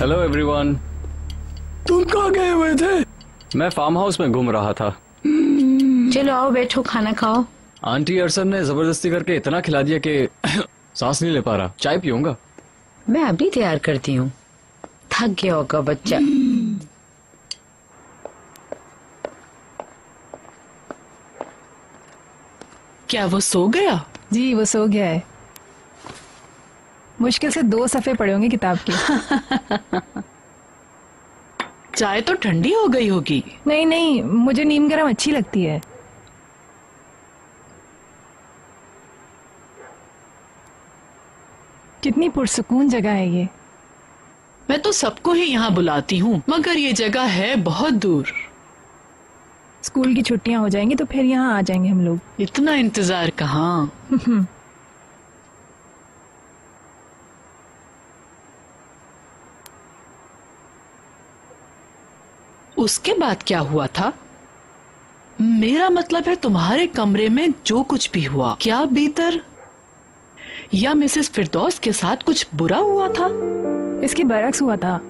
Hello everyone तुम कहाँ गए हुए थे? मैं फार्म हाउस में घूम रहा था। चलो आओ बैठो खाना खाओ। आंटी अरसन ने ज़बरदस्ती करके इतना खिला दिया कि सांस नहीं ले पा रहा। चाय पीऊँगा? मैं अभी तैयार करती हूँ। थक गया होगा बच्चा। क्या वो सो गया? जी वो सो गया है। मुश्किल से दो सफे पड़े होंगे किताब के। चाय तो ठंडी हो गई होगी। नहीं नहीं मुझे नीम गरम अच्छी लगती है। कितनी पुरसकून जगह है ये। मैं तो सबको ही यहाँ बुलाती हूँ मगर ये जगह है बहुत दूर। स्कूल की छुट्टियाँ हो जाएँगी तो फिर यहाँ आ जाएँगे हम लोग। इतना इंतज़ार कहाँ? उसके बाद क्या हुआ था? मेरा मतलब है तुम्हारे कमरे में जो कुछ भी हुआ क्या भीतर? या मिसेस फिरदौस के साथ कुछ बुरा हुआ था? इसकी बरक्स हुआ था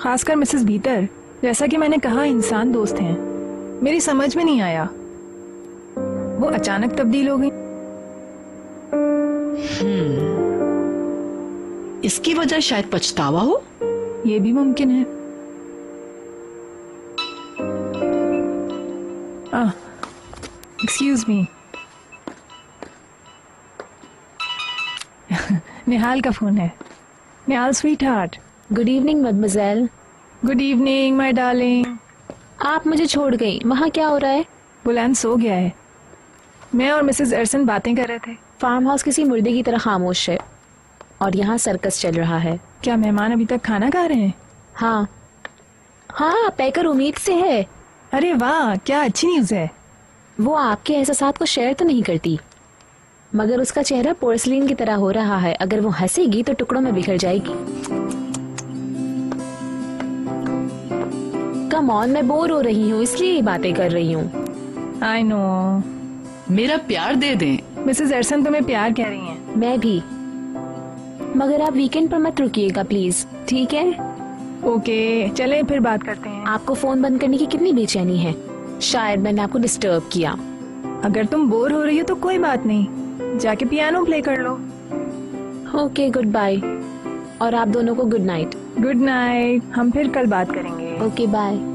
खासकर मिसेस भीतर जैसा कि मैंने कहा इंसान दोस्त हैं। मेरी समझ में नहीं आया। वो अचानक तब्दील हो गई। इसकी वजह शायद पछतावा हो? ये भी मुमकिन है। एक्सक्यूज मी निहाल का फ़ोन है। Nihal sweetheart good evening mademoiselle good evening my darling आप मुझे छोड़ गई। वहाँ क्या हो रहा है? बुलंद सो गया है। मैं और मिसेस एरसन बातें कर रहे थे। फार्म हाउस किसी मुर्दे की तरह खामोश है और यहाँ सर्कस चल रहा है। क्या मेहमान अभी तक खाना खा रहे हैं? हाँ। हाँ पैकर उम्मीद से है। अरे वाह क्या अच्छी न्यूज़ है। वो आपके एहसास को शेयर तो नहीं करती मगर उसका चेहरा पोर्सलिन की तरह हो रहा है। अगर वो हंसेगी तो टुकड़ों में बिखर जाएगी। कम ऑन मैं बोर हो रही हूँ इसलिए ये बातें कर रही हूँ। आई नो मेरा प्यार दे दें। मिसेस एरसन तुम्हें प्यार कह रही हैं। मैं भी। मगर आप वीकेंड पर मत रुकिएगा प्लीज़ ठीक है? ओके चले फिर बात करते हैं। आपको फ़ोन बंद करने की कितनी बेचैनी है? शायद मैंने आपको डिस्टर्ब किया। अगर तुम बोर हो रही हो तो कोई बात नहीं। जाके पियानो प्ले कर लो। ओके गुड बाय और आप दोनों को गुड नाइट गुड नाइट हम फिर कल बात करेंगे। ओके okay, बाय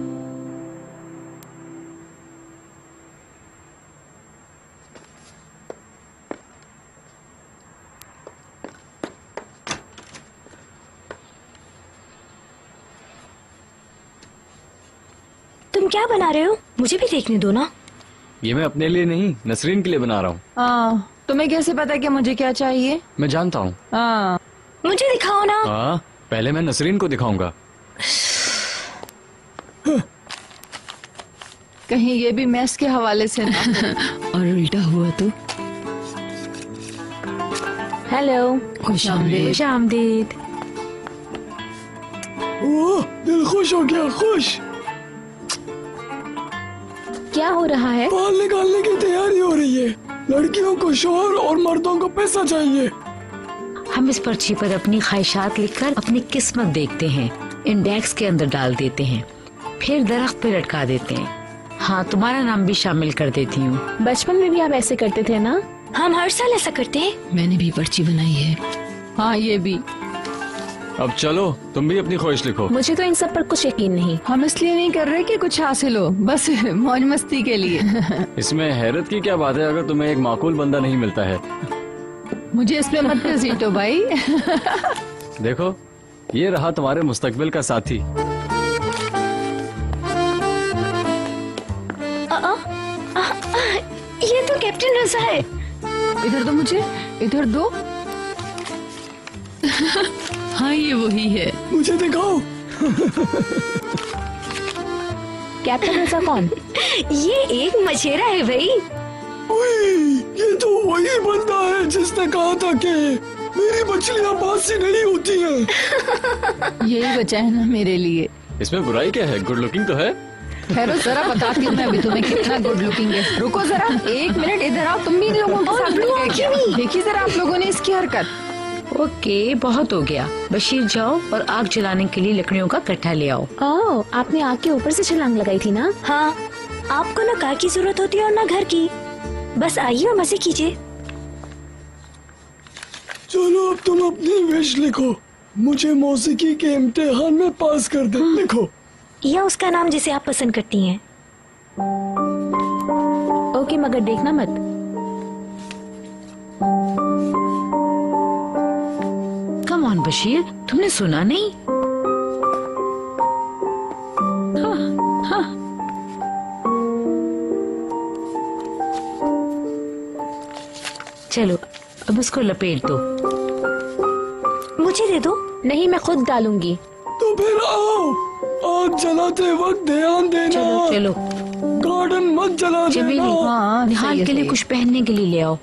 क्या बना रहे हो? मुझे भी देखने दो ना। ये मैं अपने लिए नहीं नसरीन के लिए बना रहा हूँ। हाँ तुम्हें कैसे पता कि मुझे क्या चाहिए? मैं जानता हूँ। हाँ मुझे दिखाओ ना। हाँ पहले मैं नसरीन को दिखाऊँगा। कहीं ये भी मैस के हवाले से ना और उल्टा हुआ तो? हेलो खुश आमदीद दिल खुश हो गया खुश। क्या हो रहा है? बाल निकालने की तैयारी हो रही है। लड़कियों को शोहर और मर्दों को पैसा चाहिए। हम इस पर्ची पर अपनी ख्वाहिशात लिखकर अपनी किस्मत देखते हैं इंडेक्स के अंदर डाल देते हैं फिर दरख्त पे लटका देते हैं। हाँ तुम्हारा नाम भी शामिल कर देती हूँ। बचपन में भी आप ऐसे करते थे ना? हम हर साल ऐसा करते हैं। मैंने भी पर्ची बनाई है। हाँ ये भी। अब चलो तुम भी अपनी ख्वाहिश लिखो। मुझे तो इन सब पर कुछ यकीन नहीं। हम इसलिए नहीं कर रहे कि कुछ हासिल हो बस मौज मस्ती के लिए। इसमें हैरत की क्या बात है अगर तुम्हें एक माकूल बंदा नहीं मिलता है? मुझे इस पे मत घसीटो भाई। देखो ये रहा तुम्हारे मुस्तकबिल का साथी। ये तो कैप्टन रजा है। इधर दो मुझे इधर दो। हाँ ये वही है। मुझे दिखाओ। कैप्टन रजा कौन? ये एक मछेरा है भाई। ये तो वही बंदा है जिसने कहा था कि मेरी मछलियाँ बासी नहीं होती हैं। यही बचा है ना मेरे लिए। इसमें बुराई क्या है? गुड लुकिंग तो है। ठहरो जरा बताती हूँ मैं अभी तुम्हें कितना गुड लुकिंग है। रुको जरा एक मिनट इधर आओ। तुम भी इन लोगों के साथ देखिए जरा आप लोगों ने इसकी हरकत। ओके बहुत हो गया। बशीर जाओ और आग जलाने के लिए लकड़ियों का कट्ठा ले आओ। ओह आपने आग के ऊपर से छलांग लगाई थी ना? हाँ। आपको ना कार की ज़रूरत होती है और ना घर की। बस आइए और मज़े कीजिए। चलो अब तुम अपनी विश लिखो। मुझे मौसीकी के इम्तिहान में पास कर दे। लिखो। या उसका नाम जिसे आप पसंद करती हैं। ओके मगर देखना मत। कम ऑन बशीर तुमने सुना नहीं? हाँ, हाँ। चलो अब उसको लपेट दो। मुझे दे दो। नहीं मैं खुद डालूँगी। तो फिर आओ। आग जलाते वक्त ध्यान देना। चलो चलो। गार्डन मत जला देना। हाँ, निहाल के लिए कुछ पहनने के लिए ले आओ।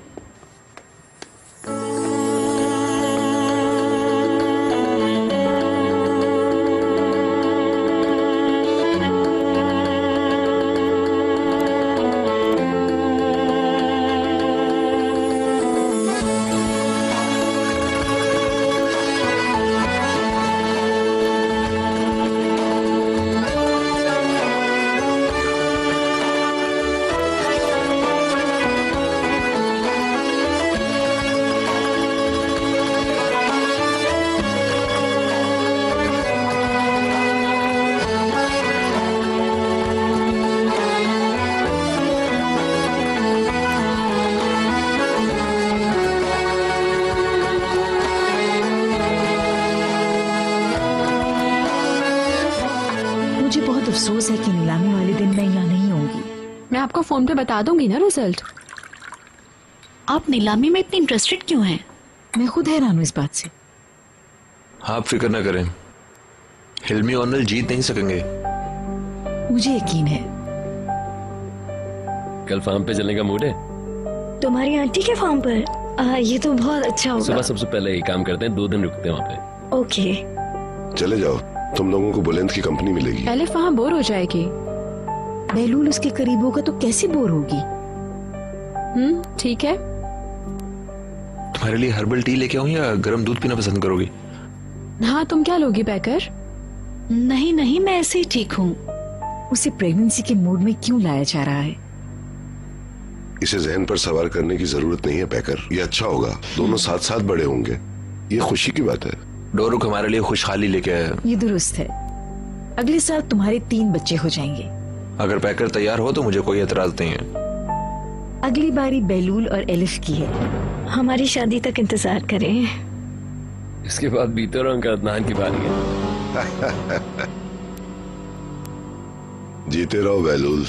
फ़ोन पे बता दूँगी ना रिज़ल्ट आप नीलामी में इतनी इंटरेस्टेड क्यों हैं? मैं खुद हैरान हूँ इस बात से। आप फ़िक्र न करें। हिलमी ऑनल जीत नहीं सकेंगे। मुझे यकीन है। कल फार्म पे चलने का मूड है? तुम्हारी आंटी के फार्म पर? आ, ये तो बहुत अच्छा होगा। सुबह सबसे पहले ये काम करते हैं दो दिन रुकते हैं वहाँ पे। ओके चले जाओ। तुम लोगों को बुलंद की कंपनी मिलेगी। पहले वहाँ बोर हो जाएगी। बहलूल उसके करीब होगा तो कैसे बोर होगी? हम्म ठीक है। तुम्हारे लिए हर्बल टी लेके आऊँ या गर्म दूध पीना पसंद करोगी? हाँ तुम क्या लोगी बैकर नहीं नहीं मैं ऐसे ही ठीक हूँ। उसे प्रेगनेंसी के मूड में क्यों लाया जा रहा है? इसे जहन पर सवार करने की ज़रूरत नहीं है पैकर। ये अच्छा होगा। दोनों साथ साथ बड़े होंगे। ये खुशी की बात है। डोरुक हमारे लिए खुशहाली लेके आया ये दुरुस्त है। अगले साल तुम्हारे तीन बच्चे हो जाएँगे। अगर पैकर तैयार हो तो मुझे कोई एतराज़ नहीं है। अगली बारी बैलूल और एलिस की है। हमारी शादी तक इंतज़ार करें। इसके बाद बीतर और अदनान की बारी है। जीते रहो बहलूल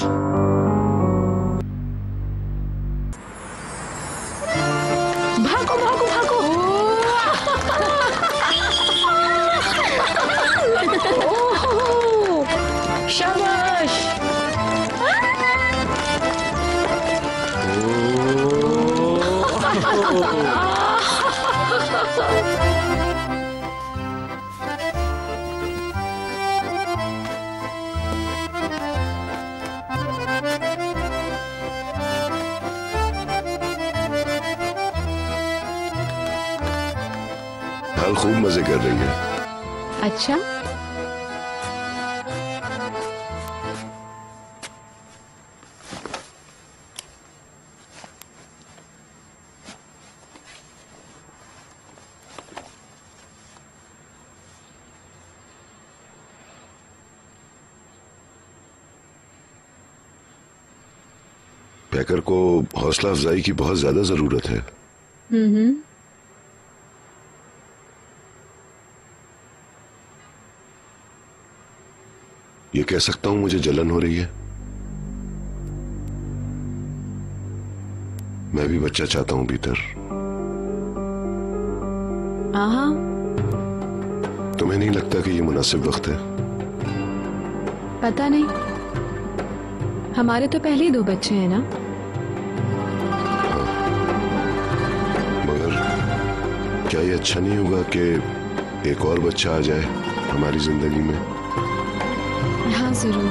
कर रही है अच्छा। पैकर को हौसला अफजाई की बहुत ज़्यादा ज़रूरत है। ये कह सकता हूँ मुझे जलन हो रही है। मैं भी बच्चा चाहता हूँ भीतर हाँ तुम्हें नहीं लगता कि ये मुनासिब वक्त है? पता नहीं। हमारे तो पहले ही दो बच्चे हैं ना? मगर क्या ये अच्छा नहीं होगा कि एक और बच्चा आ जाए हमारी ज़िंदगी में? हाँ ज़रूर।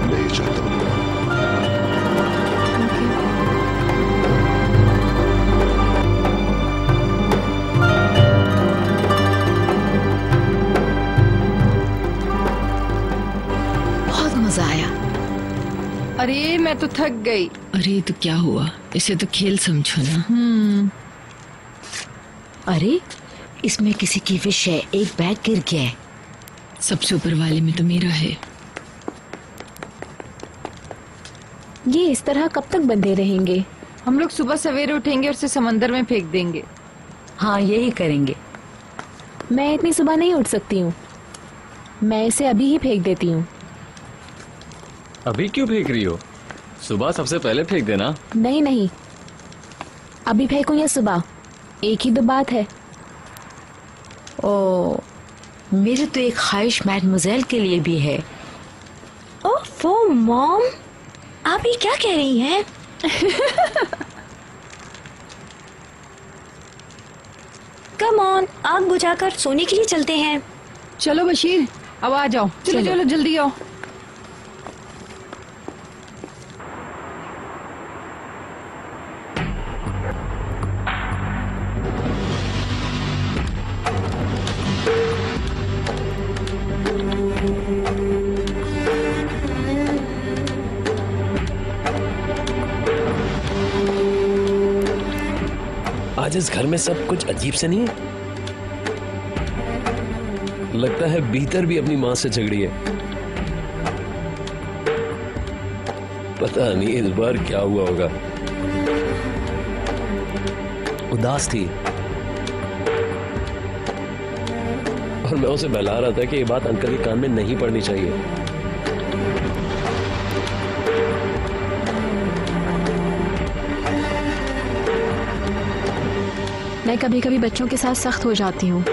मैं ये चाहता हूँ। बहुत मज़ा आया। अरे मैं तो थक गई। अरे तो क्या हुआ? इसे तो खेल समझो ना। अरे इसमें किसी की विश है एक बैग गिर गया है। सबसे ऊपर वाले में तो मेरा है। ये इस तरह कब तक बंधे रहेंगे? हम लोग सुबह सवेरे उठेंगे और उसे समंदर में फेंक देंगे। हाँ यही करेंगे। मैं इतनी सुबह नहीं उठ सकती हूँ। मैं इसे अभी ही फेंक देती हूँ। अभी क्यों फेंक रही हो? सुबह सबसे पहले फेंक देना। नहीं नहीं। अभी फेंकू या सुबह? एक ही तो बात है। ओ मेरी तो एक ख्वाहिश मैडमुजेल के लिए भी है। ओफो मॉम आप ये क्या कह रही हैं? कम ऑन आग बुझाकर सोने के लिए चलते हैं। चलो बशीर अब आ जाओ। चलो। चलो जल्दी आओ। में सब कुछ अजीब से नहीं है? लगता है भीतर भी अपनी माँ से झगड़ी है। पता नहीं इस बार क्या हुआ होगा। उदास थी। और मैं उसे बहला रहा था कि ये बात अंकल के कान में नहीं पड़नी चाहिए। मैं कभी कभी बच्चों के साथ सख्त हो जाती हूँ।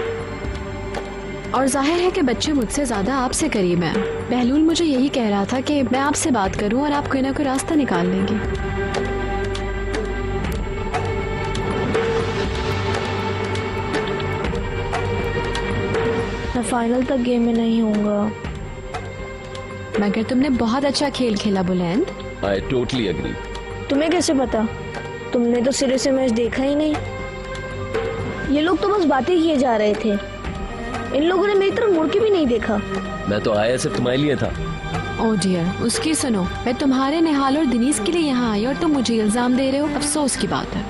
और ज़ाहिर है कि बच्चे मुझसे ज़्यादा आपसे करीब हैं। बहलूल मुझे यही कह रहा था कि मैं आपसे बात करूँ और आप कोई ना कोई रास्ता निकाल लेंगे। मैं फाइनल तक गेम में नहीं होऊँगा। मगर तुमने बहुत अच्छा खेल खेला बुलंद। आई टोटली अग्री तुम्हें कैसे पता? तुमने तो सिरे से मैच देखा ही नहीं। ये लोग तो बस बातें किए जा रहे थे। इन लोगों ने मेरी तरफ़ मुड़ के भी नहीं देखा। मैं तो आया सिर्फ़ तुम्हारे लिए था। ओ डियर उसकी सुनो मैं तुम्हारे निहाल और दिनीस के लिए यहाँ आई और तुम मुझे इल्ज़ाम दे रहे हो अफसोस की बात है।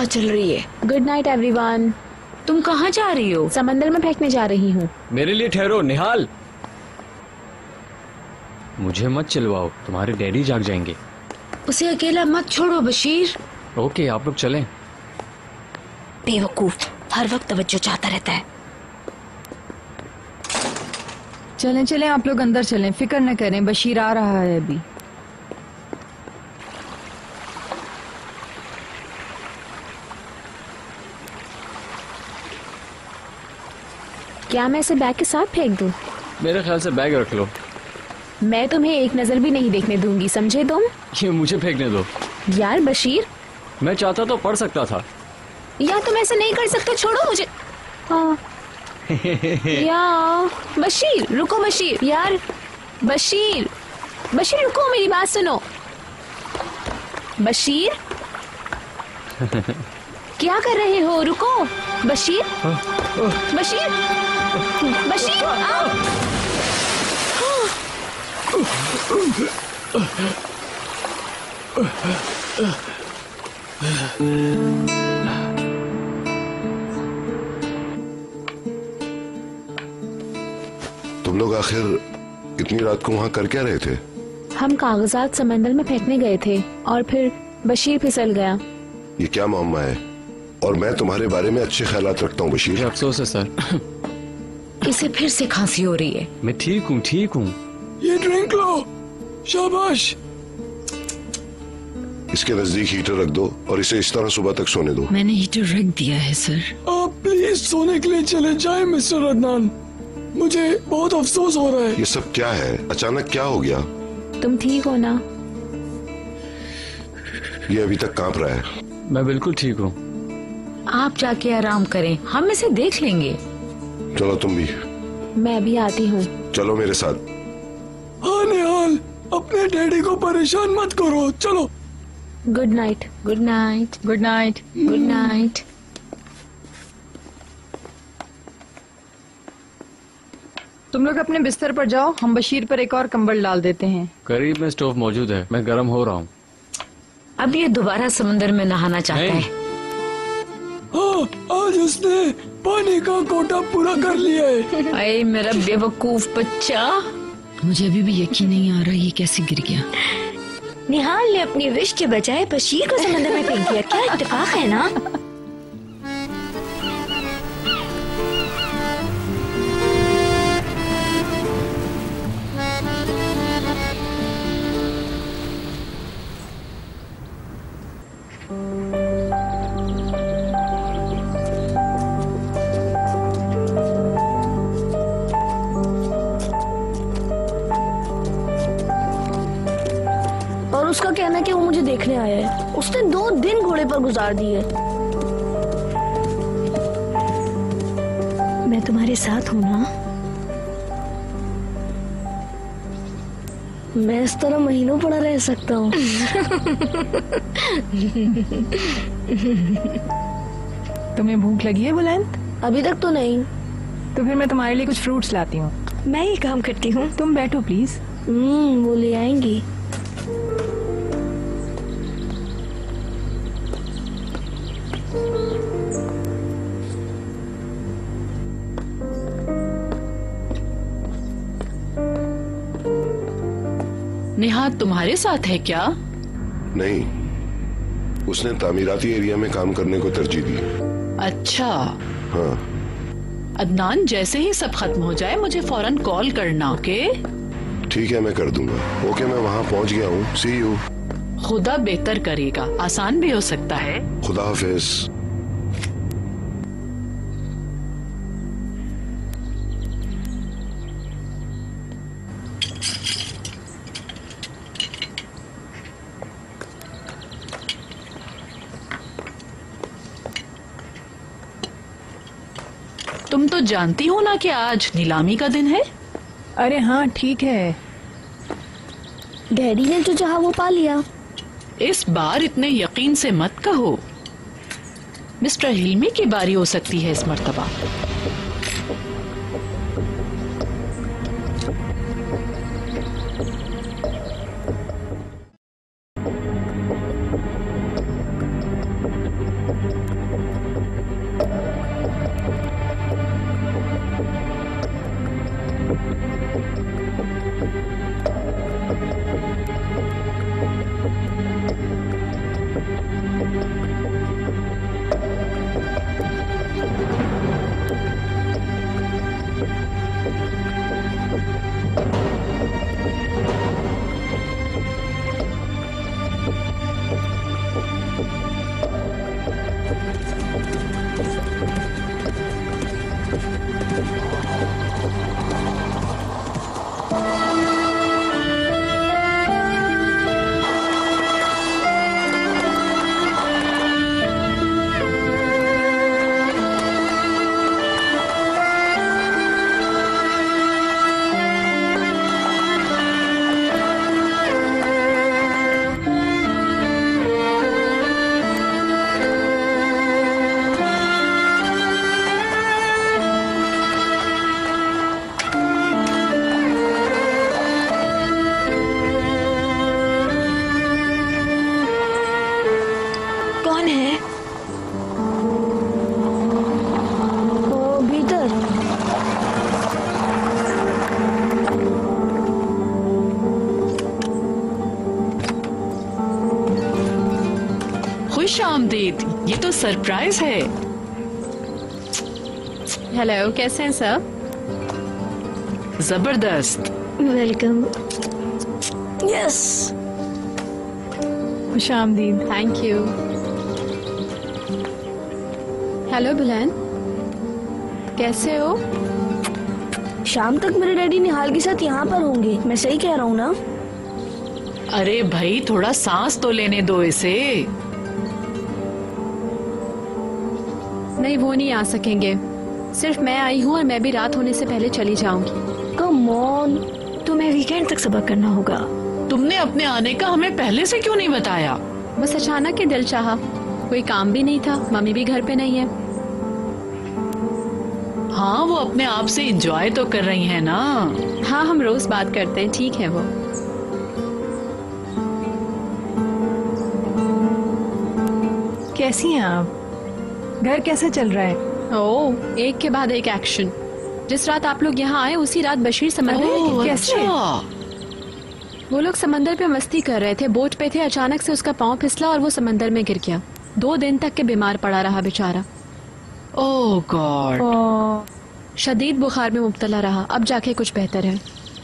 हवा चल रही है। गुड नाइट एवरीवन तुम कहाँ जा रही हो? समंदर में फेंकने जा रही हूँ। मेरे लिए ठहरो निहाल। मुझे मत चिलवाओ तुम्हारे डैडी जाग जाएँगे। उसे अकेला मत छोड़ो बशीर। ओके आप लोग चलें। बेवकूफ़ हर वक्त तवज्जो चाहता रहता है। चलें चलें आप लोग अंदर चलें। फ़िक्र न करें बशीर आ रहा है अभी। क्या मैं इसे बैग के साथ फेंक दूँ? मेरे ख्याल से बैग रख लो। मैं तुम्हें एक नज़र भी नहीं देखने दूँगी समझे तुम? ये मुझे फेंकने दो। यार बशीर। मैं चाहता तो पढ़ सकता था। यार तुम ऐसे नहीं कर सकते छोड़ो मुझे। हाँ। यार बशीर रुको बशीर। यार बशीर बशीर रुको मेरी बात सुनो। बशीर? क्या कर रहे हो? रुको। बशीर? बशीर? बशीर आओ तुम लोग आखिर इतनी रात को वहाँ कर क्या रहे थे? हम कागजात समंदर में फेंकने गए थे और फिर बशीर फिसल गया। ये क्या मामला है? और मैं तुम्हारे बारे में अच्छे ख्याल रखता हूँ बशीर। अफसोस है सर। इसे फिर से खांसी हो रही है। मैं ठीक हूँ ठीक हूँ। ये ड्रिंक लो। शाबाश। इसके नज़दीक हीटर रख दो और इसे इस तरह सुबह तक सोने दो। मैंने हीटर रख दिया है सर आप प्लीज़ सोने के लिए चले जाए मिस्टर अदनान मुझे बहुत अफसोस हो रहा है। ये सब क्या है? अचानक क्या हो गया? तुम ठीक हो ना? ये अभी तक काँप रहा है। मैं बिल्कुल ठीक हूँ। आप जाके आराम करें। हम इसे देख लेंगे। चलो तुम भी। मैं भी आती हूँ। चलो मेरे साथ। हाँ निहाल अपने डैडी को परेशान मत करो। चलो। Good night good night good night good night तुम लोग अपने बिस्तर पर जाओ। हम बशीर पर एक और कंबल डाल देते हैं। करीब में स्टोव मौजूद है। मैं गर्म हो रहा हूँ। अब ये दोबारा समंदर में नहाना चाहता है। हाँ आज उसने पानी का कोटा पूरा कर लिया है। अरे मेरा बेवकूफ़ बच्चा। मुझे अभी भी यकीन नहीं आ रहा ये कैसे गिर गया। निहाल ने अपनी विश के बजाय बशीर को समंदर में फेंक दिया। क्या इतफाक है ना? उसने दो दिन घोड़े पर गुजार दिए। मैं तुम्हारे साथ हूँ ना। मैं इस तरह महीनों पड़ा रह सकता हूँ। तुम्हें भूख लगी है बुलंद? अभी तक तो नहीं। तो फिर मैं तुम्हारे लिए कुछ फ्रूट्स लाती हूँ। मैं ही काम करती हूँ। तुम बैठो प्लीज़ हम्म वो ले आएँगी। निहात तुम्हारे साथ है क्या? नहीं। उसने तामीराती एरिया में काम करने को तरजीह दी। अच्छा। हाँ। अदनान जैसे ही सब खत्म हो जाए मुझे फ़ौरन कॉल करना ओके? ठीक है मैं कर दूँगा। ओके मैं वहाँ पहुँच गया हूँ। सी यू खुदा बेहतर करेगा। आसान भी हो सकता है। खुदा हाफिज। जानती हो ना कि आज नीलामी का दिन है? अरे हाँ ठीक है। डैडी ने जो चाहा वो पा लिया। इस बार इतने यकीन से मत कहो। मिस्टर हिलमी की बारी हो सकती है इस मर्तबा। सरप्राइज़ है। हेलो कैसे हैं सर ज़बरदस्त। वेलकम यस खुश आमदीद थैंक यू हेलो बुलैन कैसे हो? शाम तक मेरे डैडी निहाल के साथ यहाँ पर होंगे। मैं सही कह रहा हूँ ना? अरे भाई थोड़ा सांस तो लेने दो इसे। नहीं वो नहीं आ सकेंगे। सिर्फ़ मैं आई हूँ और मैं भी रात होने से पहले चली जाऊँगी। कम ऑन तुम्हें वीकेंड तक सबक करना होगा। तुमने अपने आने का हमें पहले से क्यों नहीं बताया? बस अचानक के दिल चाहा। कोई काम भी नहीं था मम्मी भी घर पे नहीं है। हाँ वो अपने आप से एंजॉय तो कर रही है ना? हाँ हम रोज बात करते हैं ठीक है वो। कैसी हैं आप? घर कैसे चल रहा है? ओ एक के बाद एक एक्शन जिस रात आप लोग यहाँ आए उसी रात बशीर समंदर ओह, कैसे? अच्छा। वो लोग समंदर पे मस्ती कर रहे थे बोट पे थे अचानक से उसका पाँव फिसला और वो समंदर में गिर गया। दो दिन तक के बीमार पड़ा रहा बेचारा। ओह गॉड शदीद बुखार में मुबतला रहा। अब जाके कुछ बेहतर है।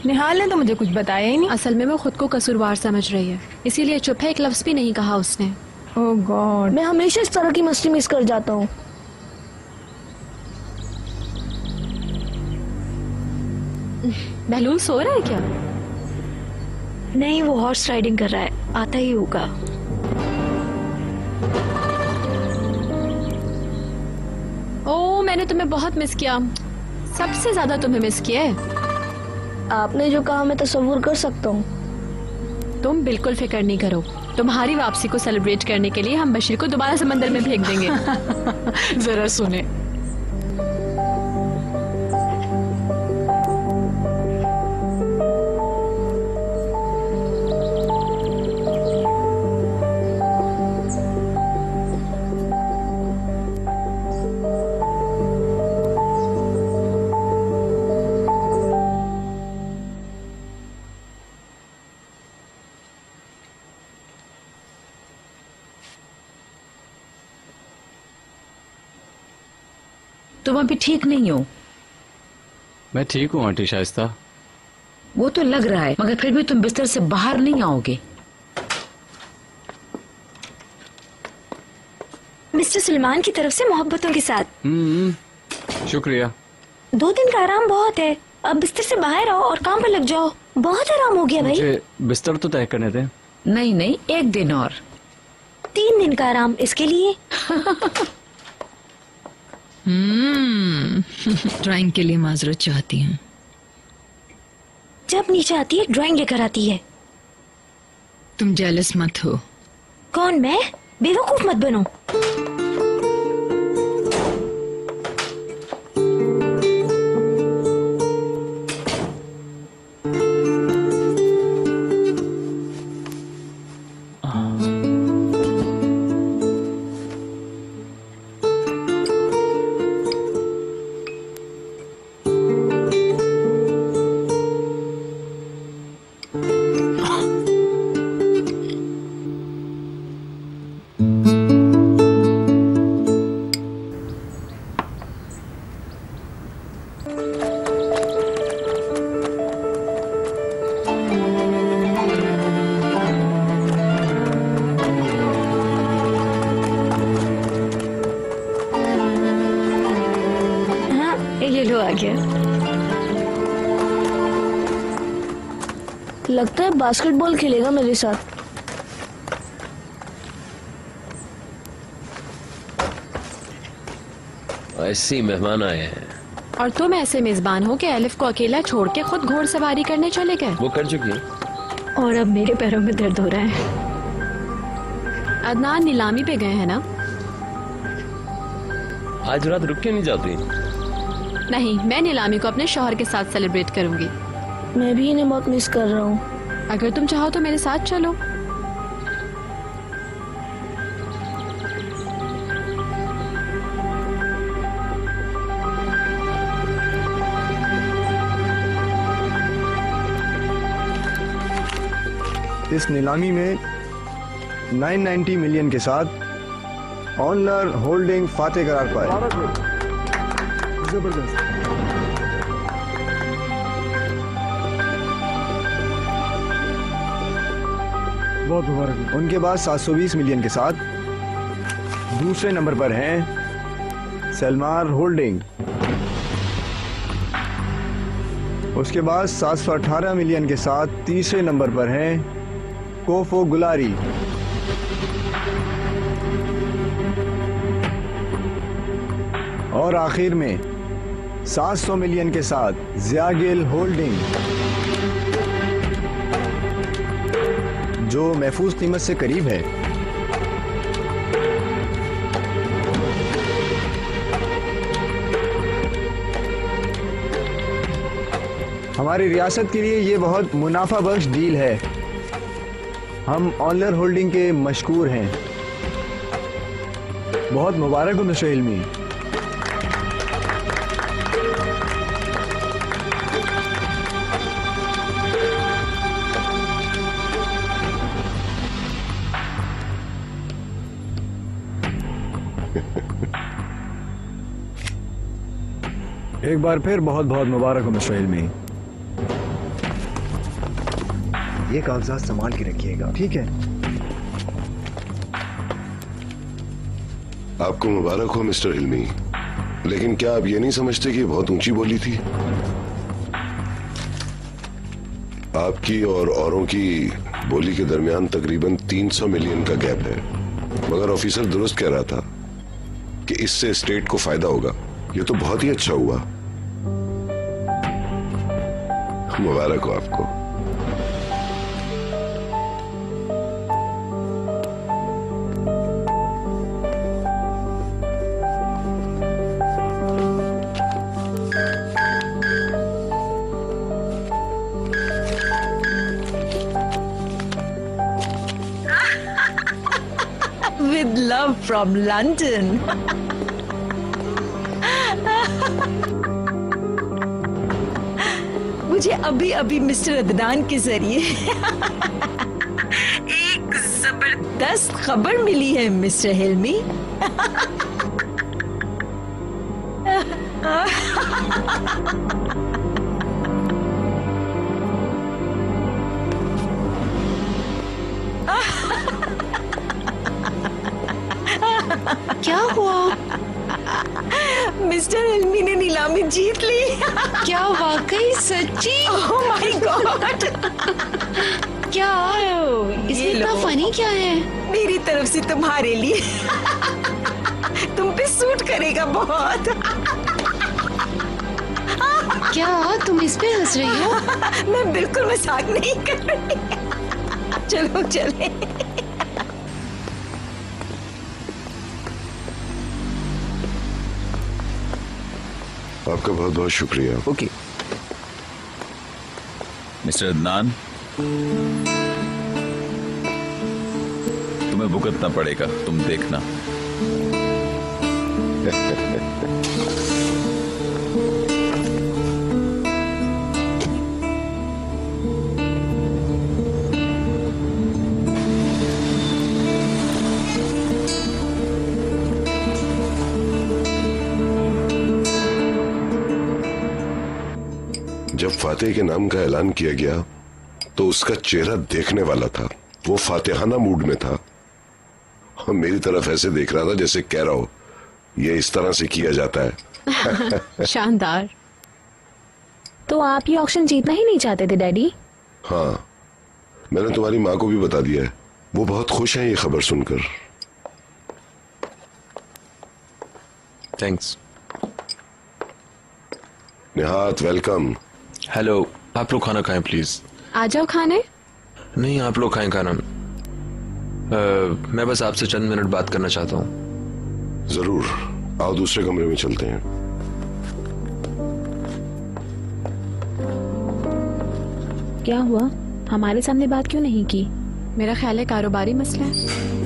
निहाल ने तो मुझे कुछ बताया ही नहीं। असल में वो खुद को कसूरवार समझ रही है। इसीलिए चुप है एक लफ्ज भी नहीं कहा उसने। ओह गॉड मैं हमेशा इस तरह की मस्ती मिस कर जाता हूँ। बहलूल सो रहा है क्या? नहीं वो हॉर्स राइडिंग कर रहा है। आता ही होगा। ओ मैंने तुम्हें बहुत मिस किया। सबसे ज़्यादा तुम्हें मिस किया है। आपने जो कहा मैं तस्वुर कर सकता हूँ। तुम बिल्कुल फ़िक्र नहीं करो। तुम्हारी वापसी को सेलिब्रेट करने के लिए हम बशीर को दोबारा समंदर में फेंक देंगे। जरा सुने। तुम अभी ठीक नहीं हो। मैं ठीक हूँ आंटी शाइस्ता। वो तो लग रहा है मगर फिर भी तुम बिस्तर से बाहर नहीं आओगे। मिस्टर सलमान की तरफ़ से मोहब्बतों के साथ। हम्म शुक्रिया। दो दिन का आराम बहुत है। अब बिस्तर से बाहर आओ और काम पर लग जाओ। बहुत आराम हो गया भाई। बिस्तर तो तय करने दे। नहीं नहीं एक दिन और। तीन दिन का आराम इसके लिए। ड्राइंग के लिए माजरत चाहती हूँ। जब नीचे आती है ड्राइंग लेकर आती है। तुम जेलस मत हो। कौन मैं? बेवकूफ़ मत बनो। बास्केटबॉल खेलेगा मेरे साथ। ऐसे मेहमान आए हैं। और तुम ऐसे मेजबान हो कि एलिफ को अकेला छोड़ के खुद घोड़ सवारी करने चले गए? वो कर चुकी है। और अब मेरे पैरों में दर्द हो रहा है। अदनान नीलामी पे गए हैं ना? आज रात रुक के नहीं जाती। नहीं मैं नीलामी को अपने शोहर के साथ सेलिब्रेट करूँगी। मैं भी इन्हें बहुत मिस कर रहा हूँ। अगर तुम चाहो तो मेरे साथ चलो। इस नीलामी में 990 मिलियन के साथ ऑनर होल्डिंग फाते करार पाए। ज़बरदस्त। बहुत मुबारक उनके बाद 720 मिलियन के साथ दूसरे नंबर पर हैं सलमार होल्डिंग। उसके बाद 718 मिलियन के साथ तीसरे नंबर पर हैं कोफो गुलारी। और आखिर में 700 मिलियन के साथ जियागिल होल्डिंग। जो महफूज कीमत से करीब है। हमारी रियासत के लिए ये बहुत मुनाफा बख्श डील है। हम ऑनर होल्डिंग के मशहूर हैं। बहुत मुबारक हो मिस्टर हिलमी एक बार फिर बहुत बहुत मुबारक हो मिस्टर हिलमी ये कागजात संभाल के रखिएगा। ठीक है। आपको मुबारक हो मिस्टर हिलमी लेकिन क्या आप ये नहीं समझते कि बहुत ऊँची बोली थी? आपकी और औरों की बोली के दरमियान तकरीबन 300 मिलियन का गैप है। मगर ऑफिसर दुरुस्त कह रहा था कि इससे स्टेट को फ़ायदा होगा। ये तो बहुत ही अच्छा हुआ। मुबारक हो आपको With love from London. मुझे अभी अभी मिस्टर अदनान के ज़रिए एक ज़बरदस्त खबर मिली है मिस्टर हिलमी। क्या हुआ? मिस्टर हिलमी ने नीलामी जीत ली। क्या वाकई सच्ची? ओह माय गॉड क्या? इसमें इतना फनी क्या है? मेरी तरफ़ से तुम्हारे लिए। तुम पे सूट करेगा बहुत। क्या तुम इस पे हंस रही हो? मैं बिल्कुल मज़ाक नहीं कर रही। चलो चले। आपका बहुत बहुत शुक्रिया। ओके मिस्टर अदनान तुम्हें भुगतना पड़ेगा तुम देखना। फातेह के नाम का ऐलान किया गया तो उसका चेहरा देखने वाला था। वो फातेहाना मूड में था। और मेरी तरफ़ ऐसे देख रहा था जैसे कह रहा हो ये इस तरह से किया जाता है। शानदार। तो आप ये ऑक्शन जीतना ही नहीं चाहते थे डैडी? हाँ मैंने तुम्हारी माँ को भी बता दिया है। वो बहुत खुश है ये खबर सुनकर। थैंक्स निहात वेलकम हेलो आप लोग खाना खाएँ प्लीज़ आ जाओ खाने। नहीं आप लोग खाएँ खाना। अ, मैं बस आपसे चंद मिनट बात करना चाहता हूँ। ज़रूर। आओ दूसरे कमरे में चलते हैं। क्या हुआ? हमारे सामने बात क्यों नहीं की? मेरा ख्याल है कारोबारी मसला है।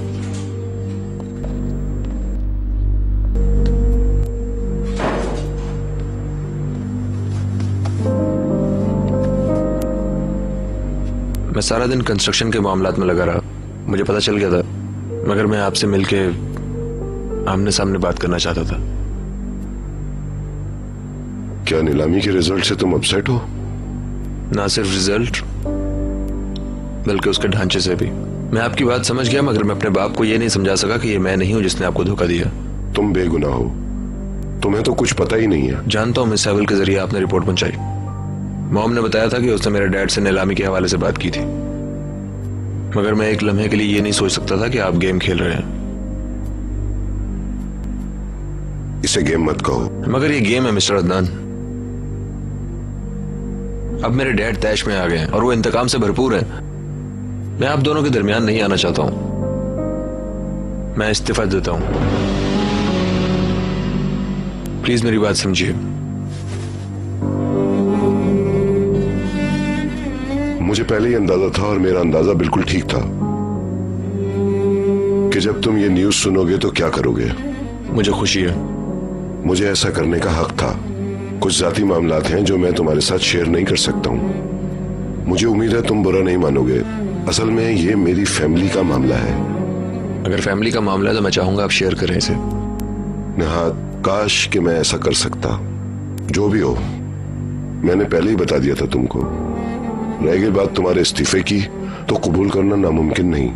मैं सारा दिन कंस्ट्रक्शन के मामला में लगा रहा। मुझे पता चल गया था। मगर मैं आपसे मिलके आमने सामने बात करना चाहता था। क्या नीलामी के रिज़ल्ट से तुम अपसेट हो? ना सिर्फ़ रिज़ल्ट बल्कि उसके ढांचे से भी। मैं आपकी बात समझ गया मगर मैं अपने बाप को यह नहीं समझा सका कि ये मैं नहीं हूँ जिसने आपको धोखा दिया। तुम बेगुनाह हो। तुम्हें तो कुछ पता ही नहीं है। जानता हूँ मिस सैवल के ज़रिए आपने रिपोर्ट पहुंचाई। मॉम ने बताया था कि उसने मेरे डैड से नीलामी के हवाले से बात की थी। मगर मैं एक लम्हे के लिए ये नहीं सोच सकता था कि आप गेम खेल रहे हैं। इसे गेम मत कहो। मगर ये गेम है मिस्टर अदनान। अब मेरे डैड तैश में आ गए हैं और वो इंतकाम से भरपूर है। मैं आप दोनों के दरमियान नहीं आना चाहता हूँ। मैं इस्तीफा देता हूँ। प्लीज़ मेरी बात समझिए। मुझे पहले ही अंदाज़ा था और मेरा अंदाज़ा बिल्कुल ठीक था कि जब तुम ये न्यूज़ सुनोगे तो क्या करोगे। मुझे खुशी है। मुझे ऐसा करने का हक था। कुछ जाती मामलात हैं जो मैं तुम्हारे साथ शेयर नहीं कर सकता हूँ। मुझे उम्मीद है तुम बुरा नहीं मानोगे। असल में ये मेरी फैमिली का मामला है। अगर फैमिली का मामला है तो मैं चाहूँगा आप शेयर करें इसे। निहाद काश कि मैं ऐसा कर सकता। जो भी हो मैंने पहले ही बता दिया था तुमको। रह गई बात तुम्हारे इस्तीफे की तो कबूल करना नामुमकिन नहीं।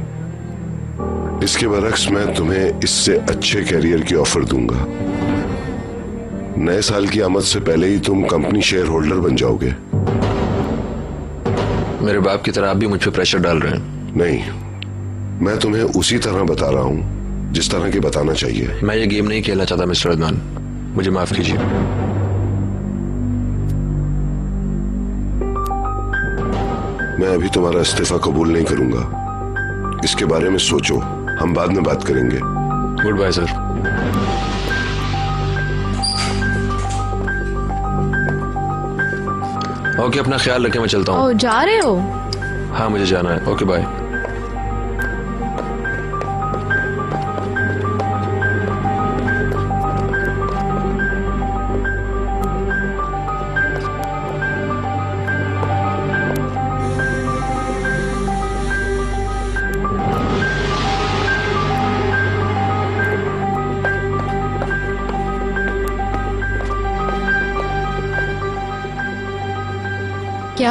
इसके बरक्स मैं तुम्हें इससे अच्छे कैरियर की ऑफ़र दूँगा। नए साल की आमद से पहले ही तुम कंपनी शेयर होल्डर बन जाओगे। मेरे बाप की तरह आप भी मुझ पर प्रेशर डाल रहे हैं। नहीं मैं तुम्हें उसी तरह बता रहा हूँ जिस तरह की बताना चाहिए। मैं ये गेम नहीं खेलना चाहता मिस्टर अदनान मुझे माफ़ कीजिए। मैं अभी तुम्हारा इस्तीफा कबूल नहीं करूँगा। इसके बारे में सोचो। हम बाद में बात करेंगे। गुड बाय सर ओके अपना ख्याल रखें मैं चलता हूँ। जा रहे हो? हाँ मुझे जाना है। ओके बाय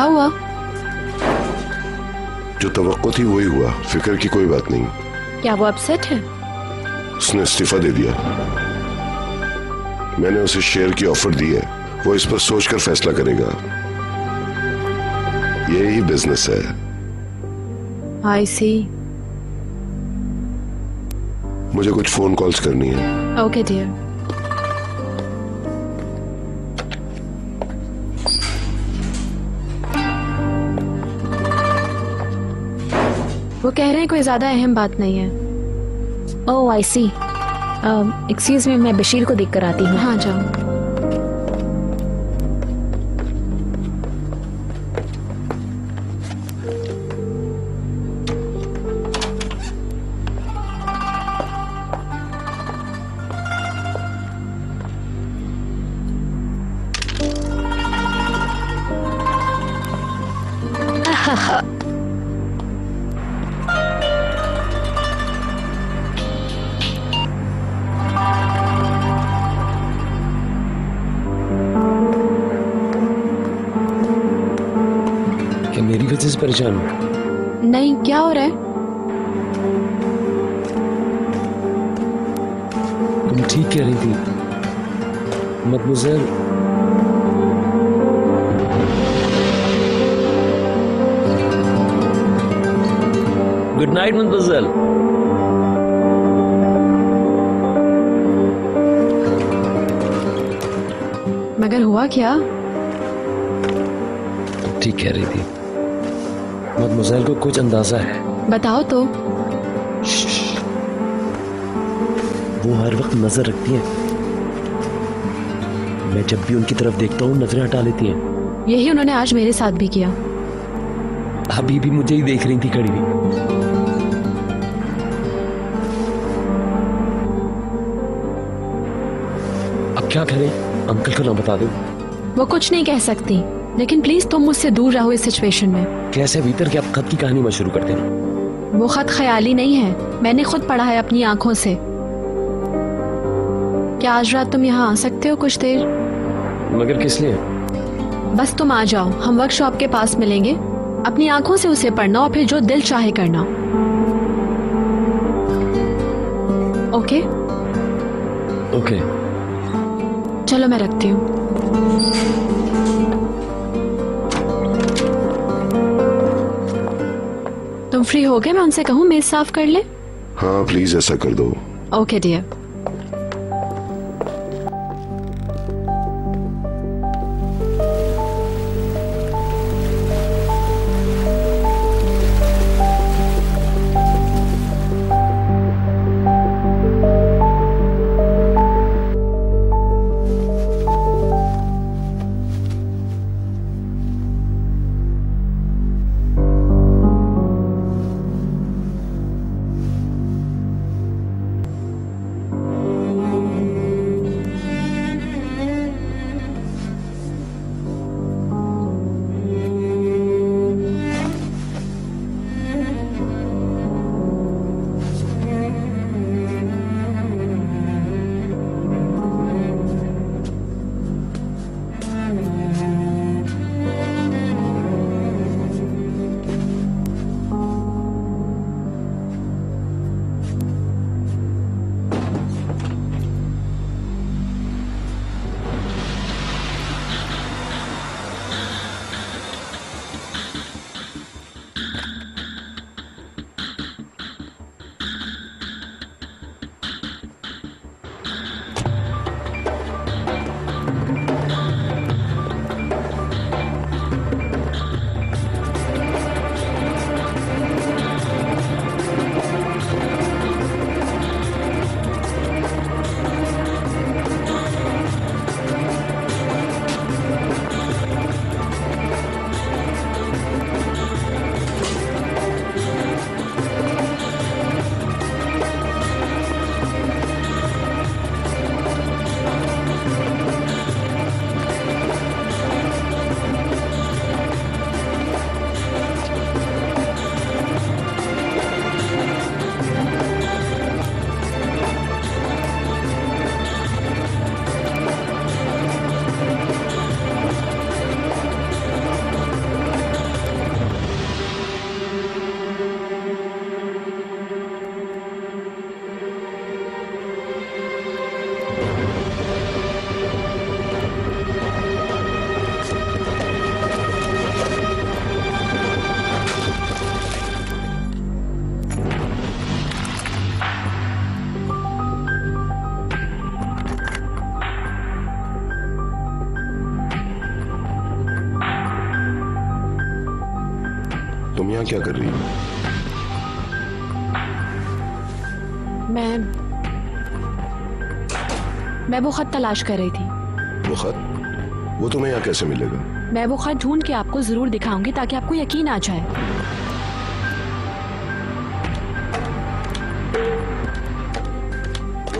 हुआ? जो तो थी वही हुआ फ़िक्र की कोई बात नहीं। क्या वो अपसेट है? उसने इस्तीफा दे दिया। मैंने उसे शेयर की ऑफ़र दी है। वो इस पर सोचकर फैसला करेगा। यही बिज़नेस है। आई सी मुझे कुछ फ़ोन कॉल्स करनी है। ओके okay, डियर हैं कोई ज़्यादा अहम बात नहीं है। ओ आई सी एक्सक्यूज मी मैं बशीर को देख कर आती हूँ। हाँ जाओ। नहीं क्या हो रहा है? तुम ठीक कह रही थी। मदमुजर। गुड नाइट मदमुजल मगर हुआ क्या? ठीक कह रही थी। मदमुजल को कुछ अंदाज़ा है। बताओ तो। वो हर वक्त नज़र रखती हैं। मैं जब भी उनकी तरफ़ देखता हूँ नज़रें हटा लेती हैं। यही उन्होंने आज मेरे साथ भी किया। अभी भी मुझे ही देख रही थी खड़ी हुई। अब क्या करें? अंकल को ना बता दो। वो कुछ नहीं कह सकती। लेकिन प्लीज़ तुम मुझसे दूर रहो इस सिचुएशन में। कैसे भीतर के आप खत की कहानी मत शुरू कर देना वो खत ख्याली नहीं है। मैंने खुद पढ़ा है अपनी आँखों से। क्या आज रात तुम यहाँ आ सकते हो कुछ देर? मगर किस लिए? बस तुम आ जाओ। हम वर्कशॉप के पास मिलेंगे। अपनी आँखों से उसे पढ़ना और फिर जो दिल चाहे करना। ओके ओके चलो मैं रखती हूँ। फ्री हो गए मैं उनसे कहूँ मेज साफ़ कर ले। हाँ प्लीज़ ऐसा कर दो। ओके डियर यहाँ क्या कर रही हो? मैं मैं वो खत तलाश कर रही थी। वो खत? वो तुम्हें यहाँ कैसे मिलेगा? मैं वो खत ढूंढ के आपको ज़रूर दिखाऊँगी ताकि आपको यकीन आ जाए।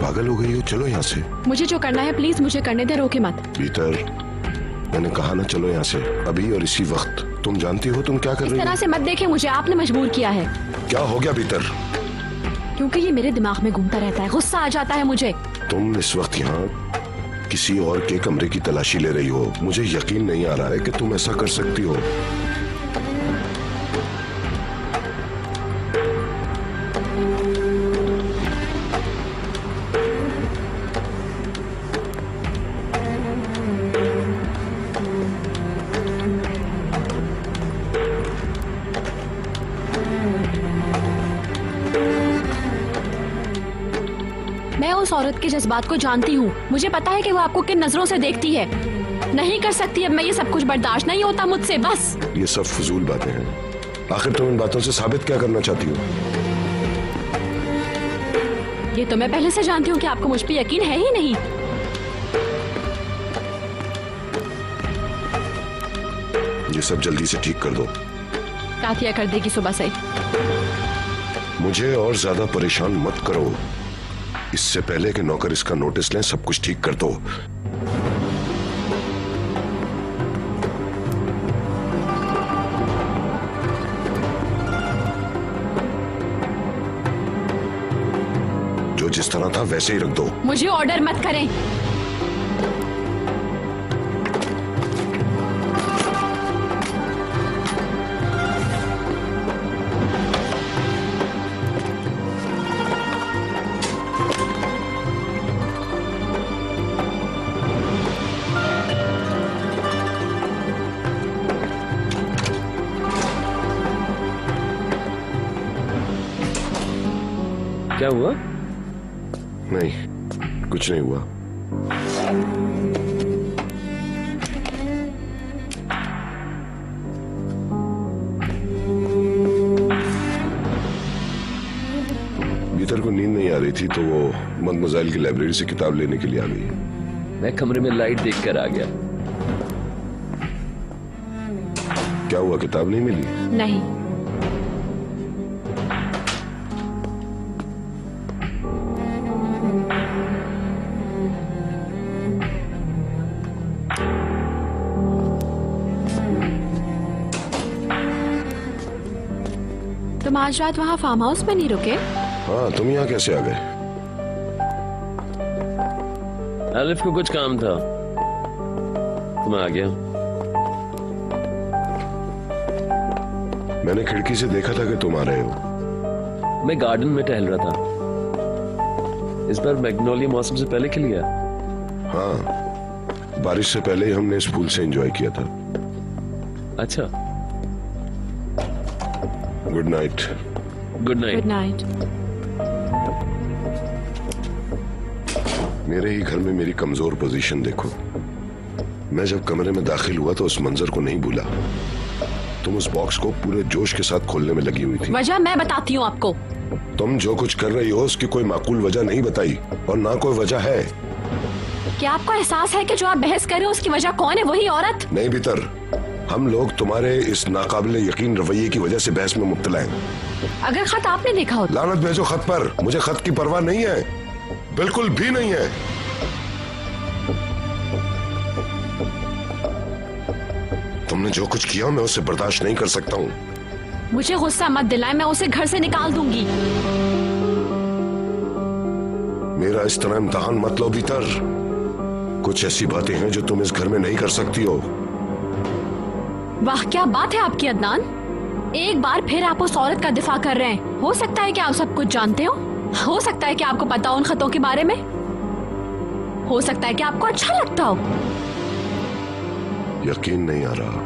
पागल हो गई हो? चलो यहाँ से। मुझे जो करना है प्लीज़ मुझे करने दे रोके मत। भीतर मैंने कहा ना चलो यहाँ से अभी और इसी वक्त। तुम जानती हो तुम क्या कर इस रही तरह से मत देखे मुझे आपने मजबूर किया है। क्या हो गया भीतर? क्योंकि ये मेरे दिमाग में घूमता रहता है गुस्सा आ जाता है मुझे। तुम इस वक्त यहाँ किसी और के कमरे की तलाशी ले रही हो। मुझे यकीन नहीं आ रहा है कि तुम ऐसा कर सकती हो। के जज्बात को जानती हूँ। मुझे पता है कि वो आपको किन नज़रों से देखती है। नहीं कर सकती अब मैं ये सब कुछ बर्दाश्त नहीं होता मुझसे बस। ये सब फजूल बातें हैं। आखिर तुम इन बातों से साबित क्या करना चाहती हो? ये तो मैं पहले से जानती हूँ कि आपको मुझ पर यकीन है ही नहीं। ये सब जल्दी से ठीक कर दो। कातिया कर देगी सुबह से। मुझे और ज़्यादा परेशान मत करो। इससे पहले कि नौकर इसका नोटिस लें, सब कुछ ठीक कर दो। जो जिस तरह था, वैसे ही रख दो। मुझे ऑर्डर मत करें। क्या हुआ? नहीं कुछ नहीं हुआ। भीतर को नींद नहीं आ रही थी तो वो मद मजाइल की लाइब्रेरी से किताब लेने के लिए आ गई। मैं कमरे में लाइट देखकर आ गया। क्या हुआ किताब नहीं मिली? नहीं। तुम आज रात वहाँ फार्म हाउस में नहीं रुके? हाँ तुम यहाँ कैसे आ गए? आलिफ को कुछ काम था। तुम आ गया मैंने खिड़की से देखा था कि तुम आ रहे हो। मैं गार्डन में टहल रहा था। इस बार मैग्नोलिया मौसम से पहले खिल गया। हाँ बारिश से पहले ही हमने इस फूल से एंजॉय किया था। अच्छा। Good night good night good night मेरे ही घर में मेरी कमज़ोर पोजीशन देखो। मैं जब कमरे में दाखिल हुआ तो उस मंजर को नहीं भूला। तुम उस बॉक्स को पूरे जोश के साथ खोलने में लगी हुई थी। वजह मैं बताती हूँ आपको। तुम जो कुछ कर रही हो उसकी कोई माकूल वजह नहीं बताई और ना कोई वजह है। क्या आपको एहसास है कि जो आप बहस कर रहे हो उसकी वजह कौन है? वही औरत? नहीं भीतर। हम लोग तुम्हारे इस नाकाबिले यकीन रवैये की वजह से बहस में मुब्तला हैं। अगर खत आपने देखा हो लानत भेजो खत पर। मुझे खत की परवाह नहीं है। बिल्कुल भी नहीं है। तुमने जो कुछ किया मैं उसे बर्दाश्त नहीं कर सकता हूँ। मुझे गुस्सा मत दिलाए मैं उसे घर से निकाल दूँगी। मेरा इस तरह इम्तहान मत लो भीतर। कुछ ऐसी बातें हैं जो तुम इस घर में नहीं कर सकती हो। वाह क्या बात है आपकी अदनान। एक बार फिर आप उस औरत का दिफा कर रहे हैं। हो सकता है कि आप सब कुछ जानते हो। हो सकता है कि आपको पता हो उन खतों के बारे में। हो सकता है कि आपको अच्छा लगता हो। यकीन नहीं आ रहा।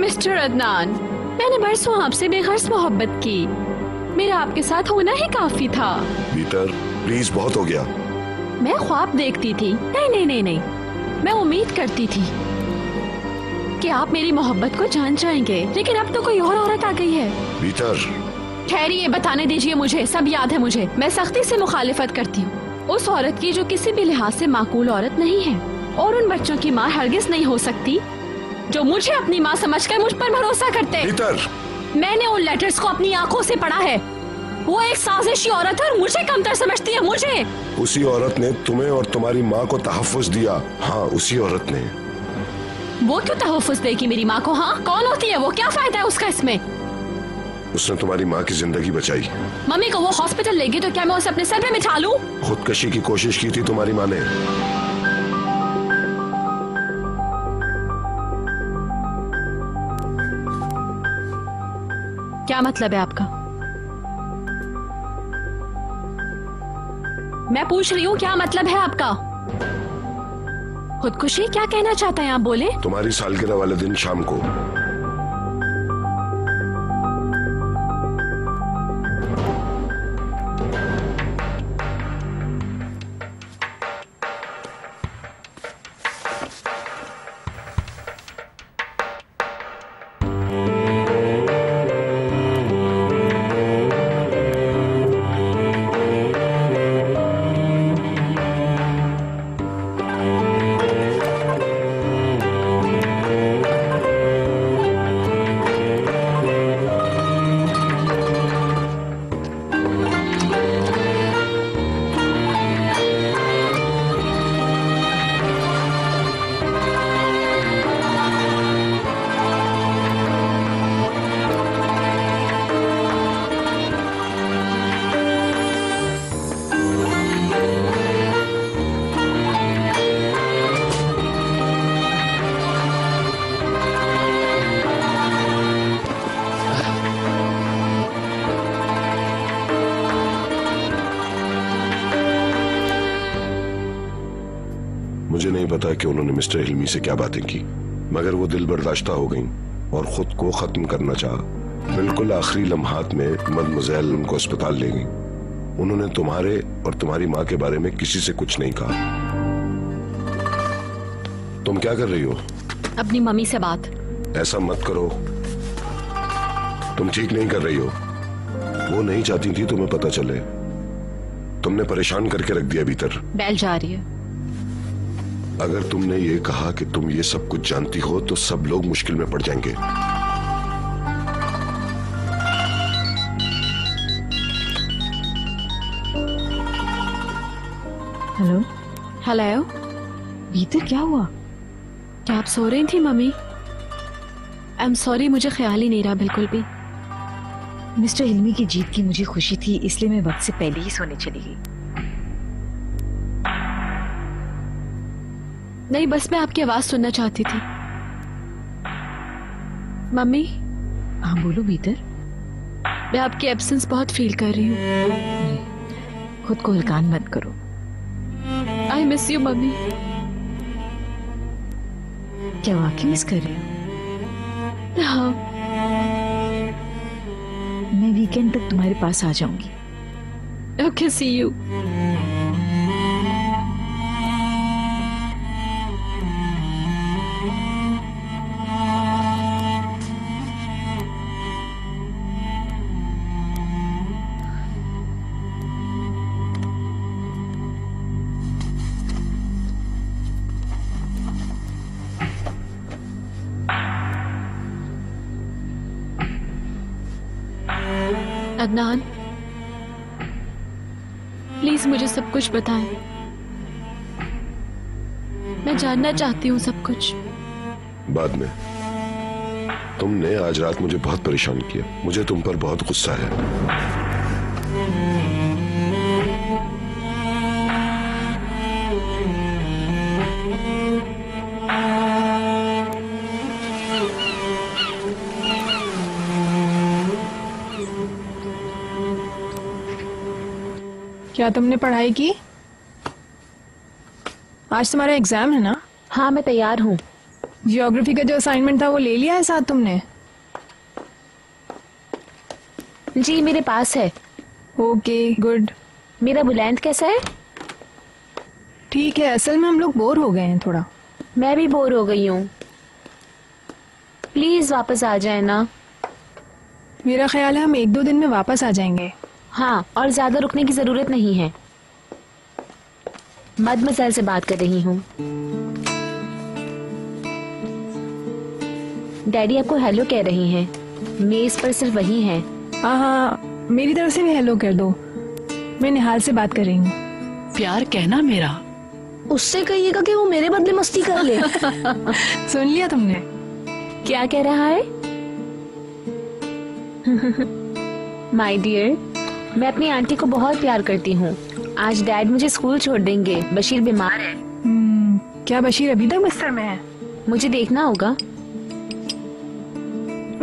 मिस्टर अदनान मैंने बरसों आपसे बेगर्ज मोहब्बत की। मेरा आपके साथ होना ही काफ़ी था। प्लीज़ बहुत हो गया। मैं ख्वाब देखती थी। नहीं नहीं नहीं नहीं। मैं उम्मीद करती थी कि आप मेरी मोहब्बत को जान जाएँगे लेकिन अब तो कोई और औरत आ गई है। भीतर ठहरिए बताने दीजिए मुझे सब याद है मुझे। मैं सख्ती से मुखालिफत करती हूँ। उस औरत की जो किसी भी लिहाज से माकूल औरत नहीं है और उन बच्चों की माँ हरगिज नहीं हो सकती जो मुझे अपनी माँ समझकर मुझ पर भरोसा करते। भीतर मैंने उन लेटर्स को अपनी आँखों से पढ़ा है। वो एक साजिशी औरत है और मुझे कमतर समझती है मुझे। उसी औरत ने तुम्हें और तुम्हारी माँ को तहफ़ुज़ दिया। हाँ उसी औरत ने। वो क्यों तहफ़ुज़ देगी मेरी माँ को हाँ? कौन होती है वो? क्या फ़ायदा है उसका इसमें? उसने तुम्हारी माँ की ज़िंदगी बचाई। मम्मी को वो हॉस्पिटल ले गई तो क्या मैं उसे अपने सर पे बिठा लूँ? खुदकशी की कोशिश की थी तुम्हारी माँ ने। क्या मतलब है आपका? मैं पूछ रही हूँ, क्या मतलब है आपका? खुदकुशी? क्या कहना चाहते हैं आप? बोले। तुम्हारी सालगिरह वाले दिन शाम को। नहीं पता कि उन्होंने मिस्टर हिलमी से क्या बातें की। मगर वो दिल बर्दाश्ता हो गई और खुद को खत्म करना चाहा। बिल्कुल आखिरी लम्हात में मदमजैल उनको अस्पताल ले गई। उन्होंने तुम्हारे और तुम्हारी माँ के बारे में किसी से कुछ नहीं कहा। तुम क्या कर रही हो? अपनी मम्मी से बात। ऐसा मत करो। तुम ठीक नहीं कर रही हो। वो नहीं चाहती थी तुम्हें पता चले। तुमने परेशान करके रख दिया भीतर। बैल जा रही है। अगर तुमने ये कहा कि तुम ये सब कुछ जानती हो तो सब लोग मुश्किल में पड़ जाएँगे। हेलो? हेलो? भीतर क्या हुआ? क्या आप सो रही थी मम्मी? आई एम सॉरी मुझे ख्याल ही नहीं रहा बिल्कुल भी। मिस्टर हिलमी की जीत की मुझे खुशी थी इसलिए मैं वक्त से पहले ही सोने चली गई। नहीं, बस मैं आपकी आवाज़ सुनना चाहती थी। मम्मी? हाँ बोलो भीतर। मैं आपकी एब्सेंस बहुत फील कर रही हूँ। खुद को हल्कान मत करो। I miss you mummy. क्या वाकई मिस कर रही हो? हाँ। मैं वीकेंड तक तुम्हारे पास आ जाऊँगी। ओके सी यू कुछ बताएँ। मैं जानना चाहती हूँ सब कुछ। बाद में। तुमने आज रात मुझे बहुत परेशान किया। मुझे तुम पर बहुत गुस्सा है। क्या तुमने पढ़ाई की? आज तुम्हारा एग्ज़ाम है ना? हाँ मैं तैयार हूँ। जियोग्राफी का जो असाइनमेंट था वो ले लिया है साथ तुमने? जी मेरे पास है। ओके गुड मेरा बुलंद कैसा है? ठीक है असल में हम लोग बोर हो गए हैं थोड़ा। मैं भी बोर हो गई हूँ। प्लीज़ वापस आ जाए ना। मेरा ख्याल है हम एक दो दिन में वापस आ जाएँगे। हाँ और ज़्यादा रुकने की ज़रूरत नहीं है। मद मसल से बात कर रही हूँ। डैडी आपको हेलो कह रही हैं। मेज पर सिर्फ़ वही है। हाँ हाँ मेरी तरफ़ से भी हेलो कर दो। मैं निहाल से बात कर रही हूँ। प्यार कहना मेरा। उससे कहिएगा कि वो मेरे बदले मस्ती कर ले। सुन लिया तुमने। क्या कह रहा है? माय डियर मैं अपनी आंटी को बहुत प्यार करती हूँ। आज डैड मुझे स्कूल छोड़ देंगे। बशीर बीमार है। हम्म, क्या बशीर अभी तक बिस्तर में है? मुझे देखना होगा।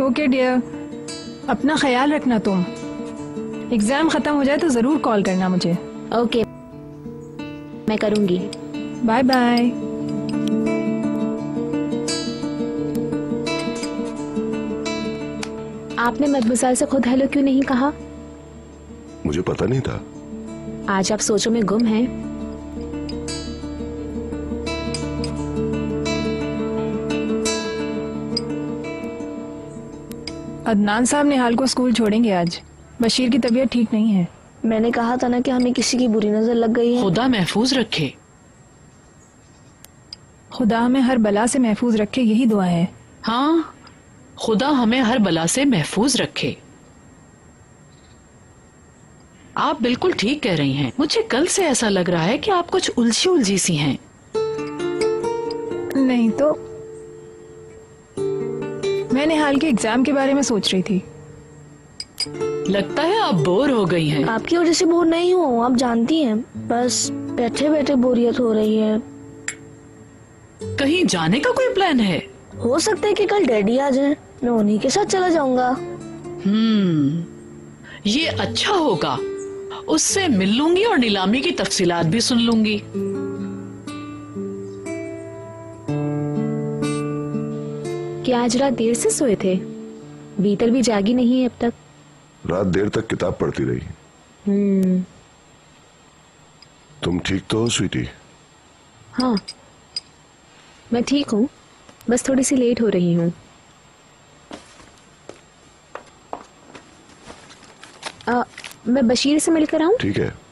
ओके डियर अपना ख्याल रखना तुम। एग्ज़ाम खत्म हो जाए तो ज़रूर कॉल करना मुझे। ओके। मैं करूँगी। Bye bye. आपने मदमसाल से खुद हेलो क्यों नहीं कहा? मुझे पता नहीं था। आज आप सोचों में गुम हैं। अदनान साहब निहाल को स्कूल छोड़ेंगे आज। बशीर की तबीयत ठीक नहीं है। मैंने कहा था ना कि हमें किसी की बुरी नज़र लग गई है। खुदा महफूज रखे। खुदा हमें हर बला से महफूज रखे यही दुआ है। हाँ खुदा हमें हर बला से महफूज रखे। आप बिल्कुल ठीक कह रही हैं। मुझे कल से ऐसा लग रहा है कि आप कुछ उलझी उलझी सी हैं। नहीं तो मैं निहाल के एग्ज़ाम के बारे में सोच रही थी। लगता है आप बोर हो गई हैं। आपकी वजह से बोर नहीं हूँ आप जानती हैं। बस बैठे बैठे बोरियत हो रही है। कहीं जाने का कोई प्लान है? हो सकता है कि कल डैडी आ जाए। मैं उन्हीं के साथ चला जाऊँगा। हम्म ये अच्छा होगा। उससे मिल लूँगी और नीलामी की तफसीलात भी सुन लूँगी। क्या आज रात देर से सोए थे? भीतर भी जागी नहीं है अब तक। रात देर तक किताब पढ़ती रही। हम्म। तुम ठीक तो हो स्वीटी? हाँ। मैं ठीक हूँ। बस थोड़ी सी लेट हो रही हूँ। मैं बशीर से मिलकर आऊँ? ठीक है।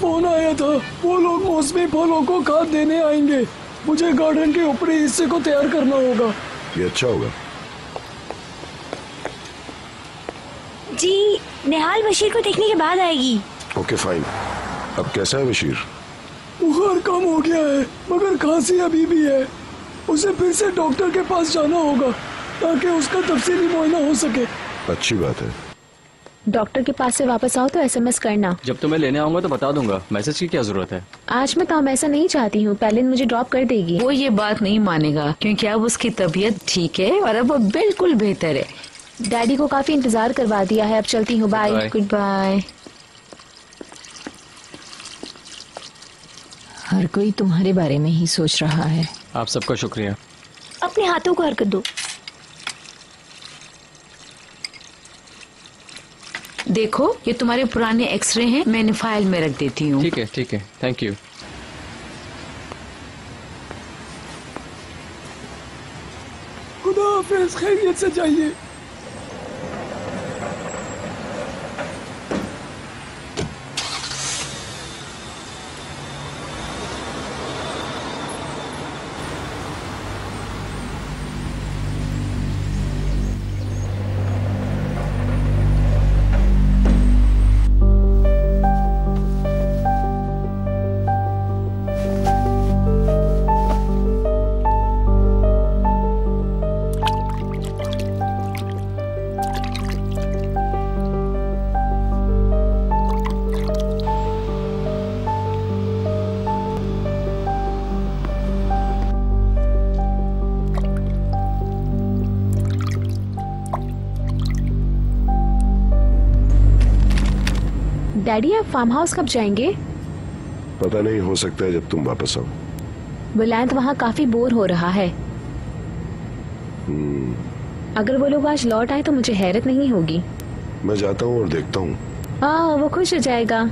फ़ोन आया था। वो लोग मौसमी फलों को खाद देने आएँगे। मुझे गार्डन के ऊपरी हिस्से को तैयार करना होगा। ये अच्छा होगा। जी निहाल बशीर को देखने के बाद आएगी। ओके फाइन अब कैसा है बशीर? बुखार कम हो गया है मगर खांसी अभी भी है। उसे फिर से डॉक्टर के पास जाना होगा ताकि उसका तफसीली मुआयना हो सके। अच्छी बात है। डॉक्टर के पास से वापस आओ तो एसएमएस करना। जब तुम्हें लेने आऊँगा तो बता दूँगा। मैसेज की क्या ज़रूरत है? आज मैं काम ऐसा नहीं चाहती हूँ। पहले मुझे ड्रॉप कर देगी। वो ये बात नहीं मानेगा क्योंकि अब उसकी तबीयत ठीक है और अब वो बिल्कुल बेहतर है। डैडी को काफ़ी इंतज़ार करवा दिया है। अब चलती हूँ। बाय गुड बाय हर कोई तुम्हारे बारे में ही सोच रहा है। आप सबका शुक्रिया। अपने हाथों को हरकत दो। देखो ये तुम्हारे पुराने एक्सरे हैं मैंने फ़ाइल में रख देती हूँ। ठीक है ठीक है थैंक यू खुदा हाफिज खैरियत से जाइए। डैडी आप फार्म हाउस कब जाएँगे? पता नहीं हो सकता है जब तुम वापस आओ। बुलैंत वहाँ काफ़ी बोर हो रहा है। हम्म, अगर वो लोग आज लौट आए तो मुझे हैरत नहीं होगी। मैं जाता हूँ और देखता हूँ। हाँ वो खुश हो जाएगा।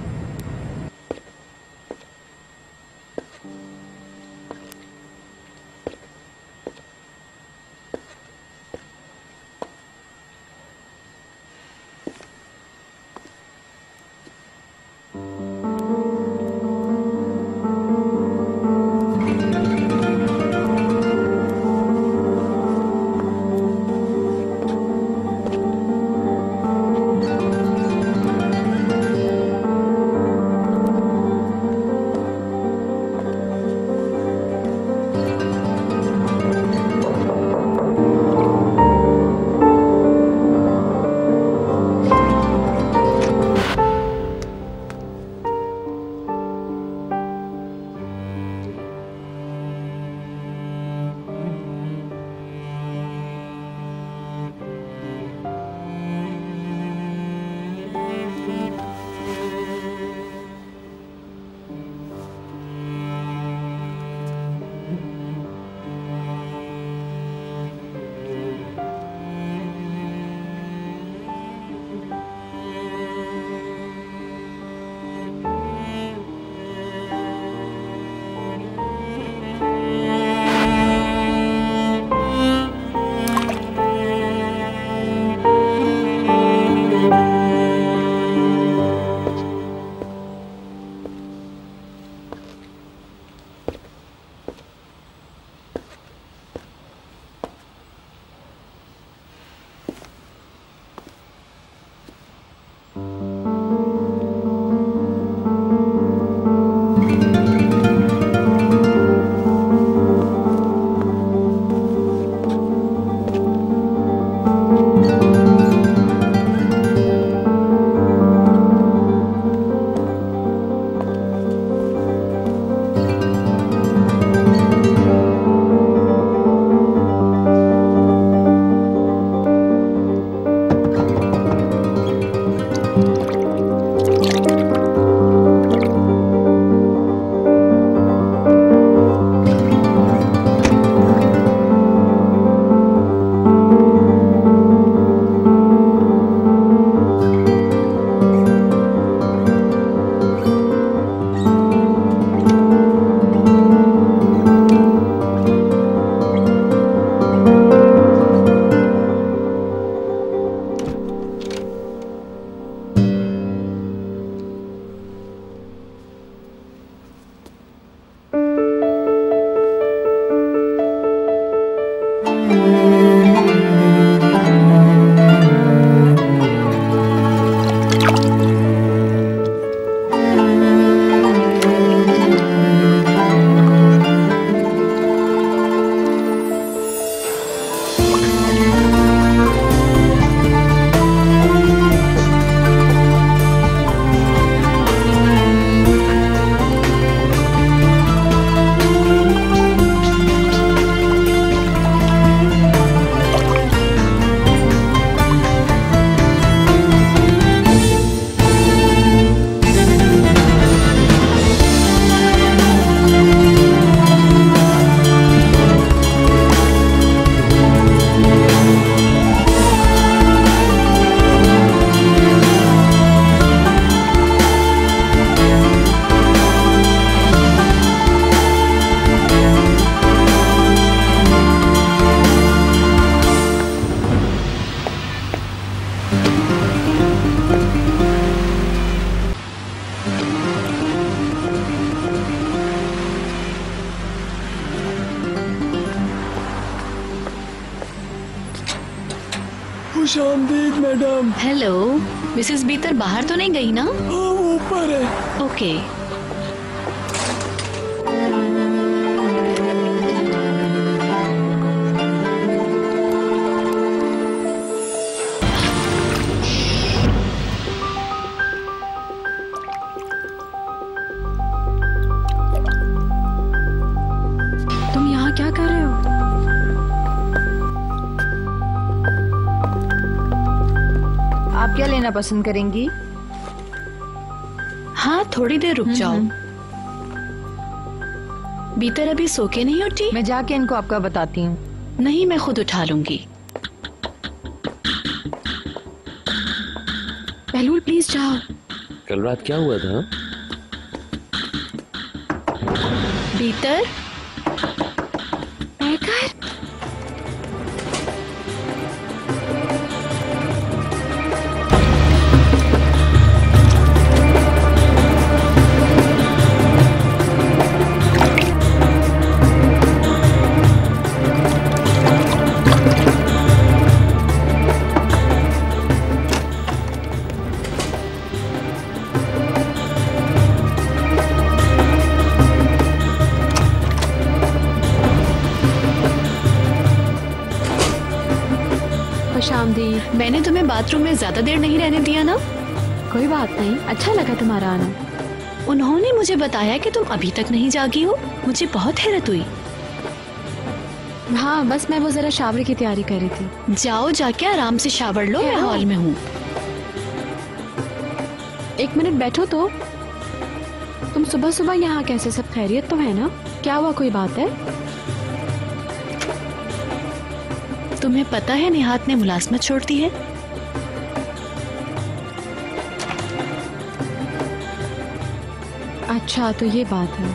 बीतर बाहर तो नहीं गई ना? हाँ ऊपर है। ओके। पसंद करेंगी? हाँ थोड़ी देर रुक जाओ। बीतर अभी सो के नहीं उठी मैं जाके इनको आपका बताती हूँ। नहीं मैं खुद उठा लूँगी। पहलूल प्लीज़ जाओ। कल रात क्या हुआ था? बीतर बाथरूम में ज़्यादा देर नहीं रहने दिया ना? कोई बात नहीं अच्छा लगा तुम्हारा आना। उन्होंने मुझे बताया कि तुम अभी तक नहीं जागी हो। मुझे बहुत हैरत हुई। हाँ बस मैं वो जरा शावर की तैयारी कर रही थी। जाओ जाके आराम से शावर लो मैं हॉल में हूँ। एक मिनट बैठो तो। तुम सुबह सुबह यहाँ कैसे? सब खैरियत तो है ना? क्या हुआ? कोई बात है? तुम्हें पता है निहात ने मुलाजमत छोड़ दी है? अच्छा तो ये बात है।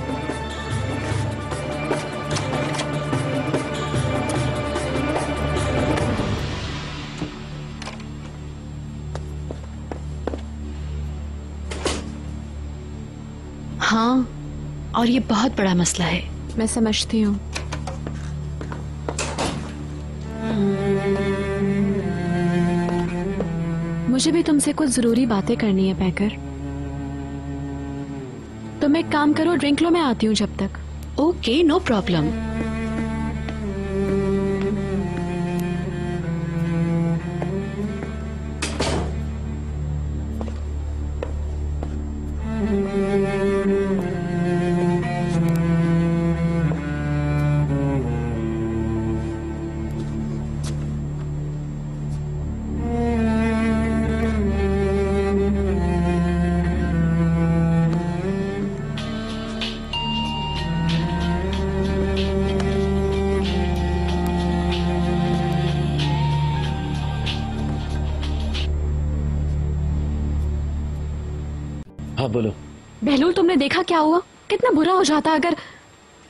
हाँ और ये बहुत बड़ा मसला है। मैं समझती हूँ। मुझे भी तुमसे कुछ ज़रूरी बातें करनी है, पैकर। तुम एक काम करो ड्रिंक लो मैं आती हूँ जब तक। ओके नो प्रॉब्लम क्या हुआ? कितना बुरा हो जाता अगर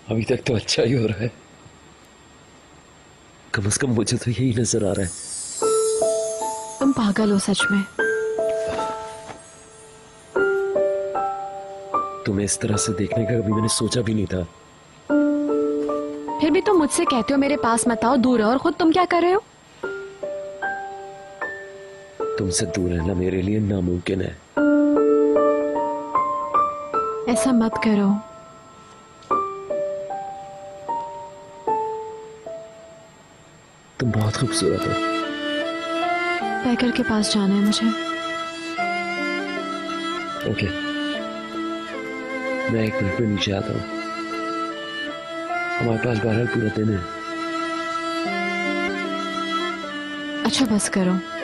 अभी तक तो अच्छा ही हो रहा है। कम से कम मुझे तो यही नज़र आ रहा है। तुम पागल हो सच में। तुम्हें इस तरह से देखने का कभी मैंने सोचा भी नहीं था। फिर भी तुम मुझसे कहते हो मेरे पास मत आओ दूर और खुद तुम क्या कर रहे हो? तुमसे दूर रहना मेरे लिए नामुमकिन है। ऐसा मत करो। तुम बहुत खूबसूरत हो। पैकर के पास जाना है मुझे। ओके। मैं एक मिनट में नीचे आता हूँ। हमारे पास बहरहाल पूरा दिन है। अच्छा बस करो।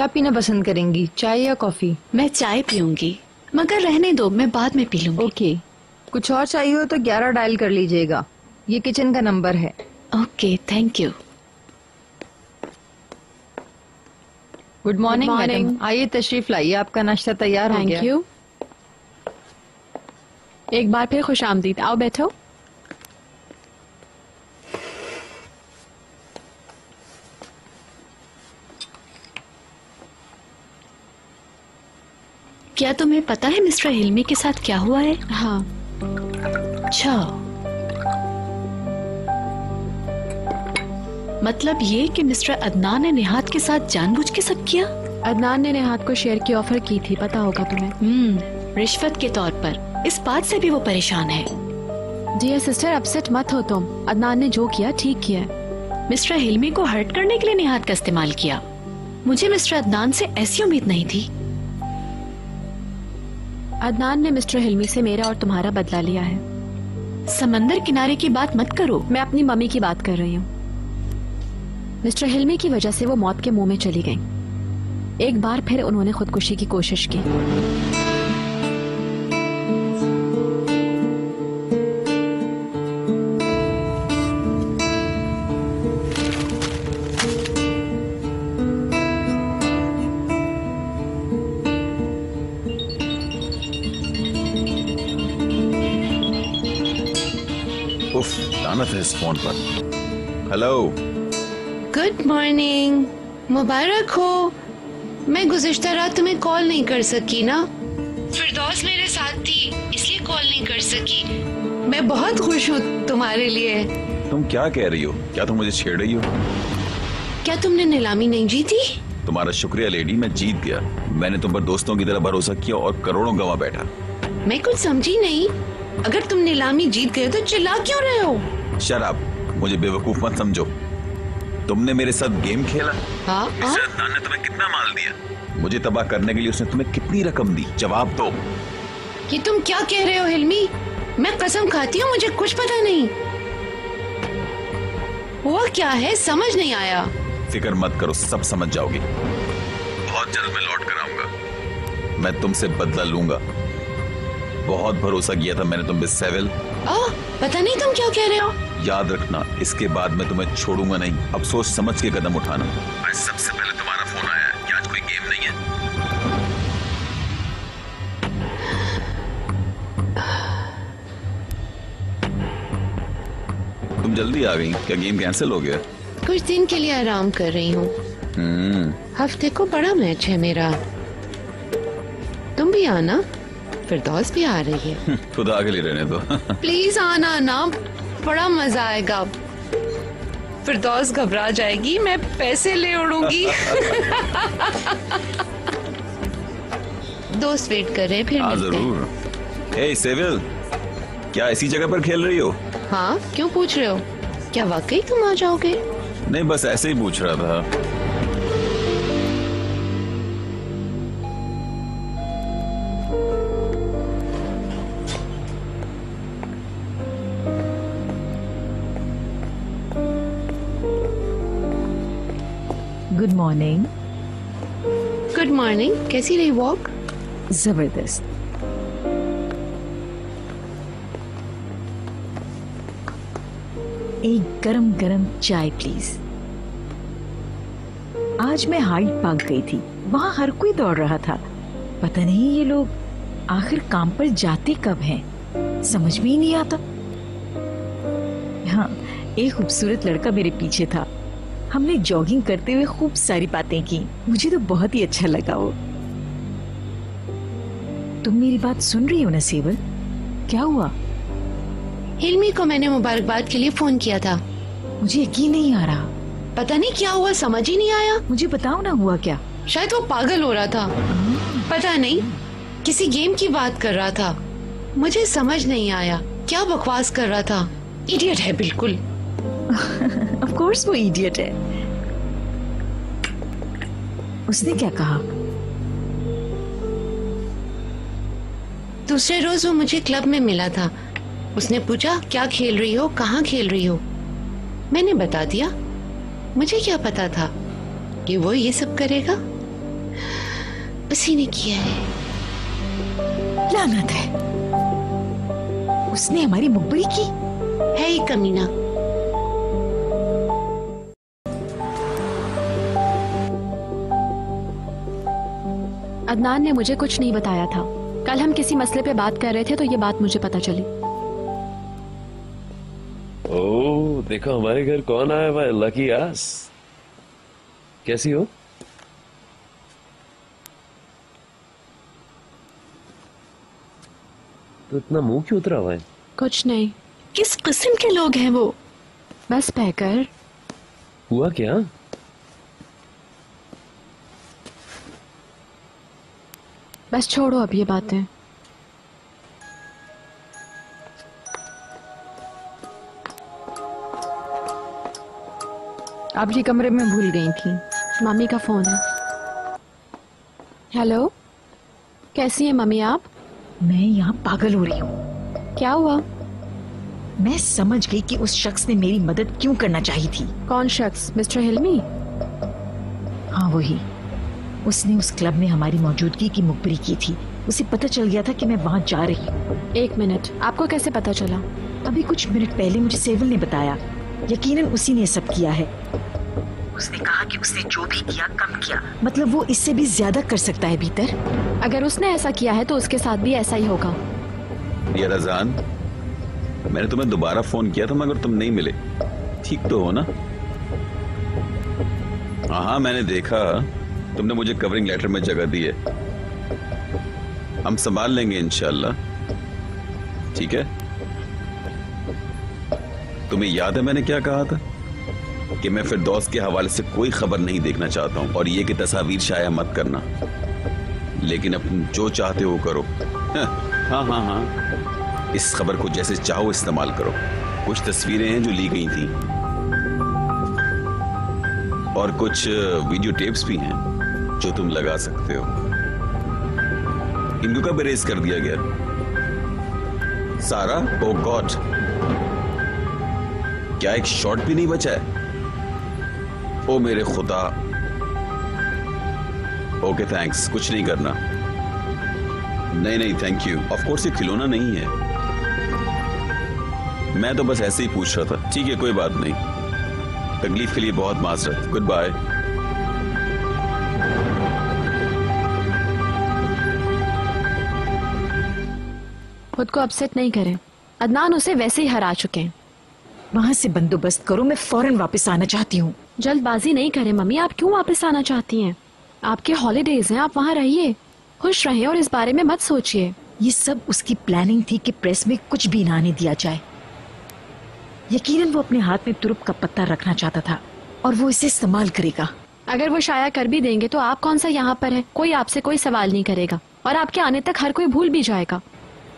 क्या पीना पसंद करेंगी चाय या कॉफ़ी? मैं चाय पीऊँगी मगर रहने दो मैं बाद में पी लूँगी। ओके। कुछ और चाहिए हो तो ग्यारह डायल कर लीजिएगा। ये किचन का नंबर है। Okay thank you good morning. Madam आइए तशरीफ़ लाइए आपका नाश्ता तैयार हो गया। थैंक यू एक बार फिर खुश आमदीद। आओ बैठो। क्या तुम्हें पता है मिस्टर हिलमी के साथ क्या हुआ है? हाँ। अच्छा। मतलब ये कि मिस्टर अदनान ने निहात के साथ जानबूझ के सब किया? अदनान ने नेहात को शेयर की ऑफ़र की थी पता होगा तुम्हें। हम्म रिश्वत के तौर पर। इस बात से भी वो परेशान है। डियर सिस्टर अपसेट मत हो तुम। अदनान ने जो किया ठीक किया। मिस्टर हिलमी को हर्ट करने के लिए निहात का इस्तेमाल किया। मुझे मिस्टर अदनान से ऐसी उम्मीद नहीं थी। अदनान ने मिस्टर हिलमी से मेरा और तुम्हारा बदला लिया है। समंदर किनारे की बात मत करो, मैं अपनी मम्मी की बात कर रही हूँ। मिस्टर हिलमी की वजह से वो मौत के मुँह में चली गई। एक बार फिर उन्होंने खुदकुशी की कोशिश की। फ़ोन पर हेलो गुड मॉर्निंग मुबारक हो। मैं गुजश्ता रात तुम्हें कॉल नहीं कर सकी ना। फिरदौस मेरे साथ थी इसलिए कॉल नहीं कर सकी। मैं बहुत खुश हूँ तुम्हारे लिए। तुम क्या कह रही हो? क्या तुम मुझे छेड़ रही हो? क्या तुमने नीलामी नहीं जीती? तुम्हारा शुक्रिया लेडी मैं जीत गया। मैंने तुम पर दोस्तों की तरह भरोसा किया और करोड़ों गवा बैठा। मैं कुछ समझी नहीं। अगर तुम नीलामी जीत गए तो चिल्ला क्यों रहे हो? शराब मुझे बेवकूफ़ मत समझो। तुमने मेरे साथ गेम खेला? हाँ अदनान ने तुम्हें कितना माल दिया? मुझे तबाह करने के लिए उसने तुम्हें कितनी रकम दी? जवाब दो। ये तुम क्या कह रहे हो हिल्मी? मैं कसम खाती हूँ मुझे कुछ पता नहीं। हुआ क्या है समझ नहीं आया। फ़िक्र मत करो सब समझ जाओगे। बहुत जल्द मैं लौट कर आऊँगा। मैं तुमसे बदला लूँगा। बहुत भरोसा किया था मैंने तुम पे सेविल आ, पता नहीं तुम क्या कह रहे हो। याद रखना इसके बाद मैं तुम्हें छोड़ूँगा नहीं। अब सोच समझ के कदम उठाना। आज सबसे पहले तुम्हारा फ़ोन आया है कि आज कोई गेम नहीं है। तुम जल्दी आ गई क्या गेम कैंसिल हो गया? कुछ दिन के लिए आराम कर रही हूँ। हम्म। हफ़्ते को बड़ा मैच है मेरा। तुम भी आना फिरदौस भी आ रही है। खुदा के लिए रहने दो। प्लीज़ आना ना बड़ा मज़ा आएगा। फिरदौस घबरा जाएगी मैं पैसे ले उड़ूँगी। दोस्त वेट कर रहे हैं फिर आ, मिलते हैं। ज़रूर। ए सेविल क्या इसी जगह पर खेल रही हो? हाँ क्यों पूछ रहे हो? क्या वाकई तुम आ जाओगे? नहीं बस ऐसे ही पूछ रहा था। गुड मॉर्निंग गुड मॉर्निंग कैसी रही वॉक ज़बरदस्त। एक गरम गरम चाय प्लीज़ आज मैं हाइट पाक गई थी। वहाँ हर कोई दौड़ रहा था। पता नहीं ये लोग आखिर काम पर जाते कब हैं? समझ में ही नहीं आता। हाँ एक खूबसूरत लड़का मेरे पीछे था। हमने जॉगिंग करते हुए खूब सारी बातें की। मुझे तो बहुत ही अच्छा लगा वो। तुम मेरी बात सुन रही हो ना सेवल? क्या हुआ? हिलमी को मैंने मुबारकबाद के लिए फ़ोन किया था। मुझे यकीन नहीं आ रहा। पता नहीं क्या हुआ समझ ही नहीं आया। मुझे बताओ ना हुआ क्या? शायद वो पागल हो रहा था। पता नहीं किसी गेम की बात कर रहा था। मुझे समझ नहीं आया क्या बकवास कर रहा था। इडियट है बिल्कुल। ऑफ़ कोर्स वो इडियट है। उसने क्या कहा? दूसरे रोज वो मुझे क्लब में मिला था। उसने पूछा क्या खेल रही हो? कहाँ खेल रही हो? मैंने बता दिया मुझे क्या पता था कि वो ये सब करेगा? उसी ने किया है। लानत है। उसने हमारी मुखबरी की। है ही कमीना। अदनान ने मुझे कुछ नहीं बताया था। कल हम किसी मसले पे बात कर रहे थे तो ये बात मुझे पता चली। ओ देखो हमारे घर कौन आया हुआ लकी आस कैसी हो? तो इतना मुँह क्यों उतरा हुआ है? कुछ नहीं। किस किस्म के लोग हैं वो? बस बहकर हुआ क्या? बस छोड़ो अब ये बातें। आप जी कमरे में भूल गई थी। मम्मी का फ़ोन है। हेलो? कैसी है मम्मी आप? मैं यहाँ पागल हो रही हूँ। क्या हुआ? मैं समझ गई कि उस शख्स ने मेरी मदद क्यों करना चाहिए थी। कौन शख्स? Mister Hilmi? हाँ वही। उसने उस क्लब में हमारी मौजूदगी की मुखबरी की थी। उसे पता चल गया था कि मैं वहाँ जा रही हूँ। एक मिनट। आपको कैसे पता चला? अभी कुछ मिनट पहले मुझे सेवल ने बताया। यकीनन उसी ने सब किया है। उसने कहा कि उसने जो भी किया कम किया। मतलब वो इससे भी ज़्यादा कर सकता है भीतर? अगर उसने ऐसा किया है तो उसके साथ भी ऐसा ही होगा। ये रजान मैंने तुम्हें दोबारा फ़ोन किया था मगर तुम नहीं मिले। ठीक तो हो ना? हाँ हाँ मैंने देखा। तुमने मुझे कवरिंग लेटर में जगह दी है। हम संभाल लेंगे, इंशाल्लाह। ठीक है? तुम्हें याद है मैंने क्या कहा था? कि मैं फिर दोस्त के हवाले से कोई खबर नहीं देखना चाहता हूँ, और ये कि तस्वीर शाया मत करना। लेकिन अब तुम जो चाहते हो करो। हाँ हाँ हाँ इस खबर को जैसे चाहो इस्तेमाल करो। कुछ तस्वीरें हैं जो ली गई थी। और कुछ वीडियो टेप्स भी हैं। जो तुम लगा सकते हो। इनको कब इरेज कर दिया गया? सारा? ओ गॉड क्या एक शॉट भी नहीं बचा है? ओ मेरे खुदा। ओके थैंक्स कुछ नहीं करना। नहीं नहीं थैंक यू ऑफ़ कोर्स ये खिलौना नहीं है। मैं तो बस ऐसे ही पूछ रहा था। ठीक है, कोई बात नहीं। तकलीफ़ के लिए बहुत माजरत। गुड बाय खुद को अपसेट नहीं करें। अदनान उसे वैसे ही हरा चुके हैं। वहाँ से बंदोबस्त करो मैं फ़ौरन वापस आना चाहती हूँ। जल्दबाजी नहीं करें मम्मी आप क्यों वापस आना चाहती हैं? आपके हॉलीडेज हैं आप वहाँ रहिए। खुश रहें और इस बारे में मत सोचिए। ये सब उसकी प्लानिंग थी कि प्रेस में कुछ भी ना आने दिया जाए। यकीनन वो अपने हाथ में तुरुप का पत्ता रखना चाहता था और वो इसे इस्तेमाल करेगा। अगर वो शाया कर भी देंगे तो आप कौन सा यहाँ पर है? कोई आपसे कोई सवाल नहीं करेगा और आपके आने तक हर कोई भूल भी जाएगा।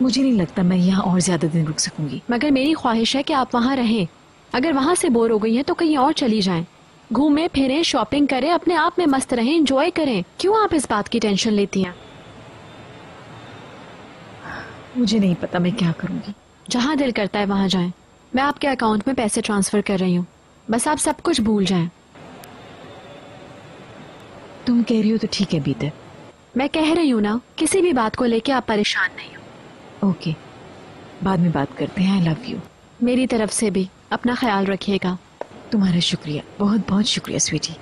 मुझे नहीं लगता मैं यहाँ और ज़्यादा दिन रुक सकूँगी। मगर मेरी ख्वाहिश है कि आप वहाँ रहें। अगर वहाँ से बोर हो गई हैं तो कहीं और चली जाएँ। घूमें, फिरें, शॉपिंग करें, अपने आप में मस्त रहें एंजॉय करें। क्यों आप इस बात की टेंशन लेती हैं? मुझे नहीं पता मैं क्या करूँगी। जहाँ दिल करता है वहाँ जाएँ। मैं आपके अकाउंट में पैसे ट्रांसफ़र कर रही हूँ। बस आप सब कुछ भूल जाएँ। तुम कह रही हो तो ठीक है, बीते। मैं कह रही हूँ ना, किसी भी बात को लेके आप परेशान नहीं हो। ओके। बाद में बात करते हैं आई लव यू मेरी तरफ़ से भी अपना ख्याल रखिएगा। तुम्हारा शुक्रिया। बहुत बहुत शुक्रिया स्वीटी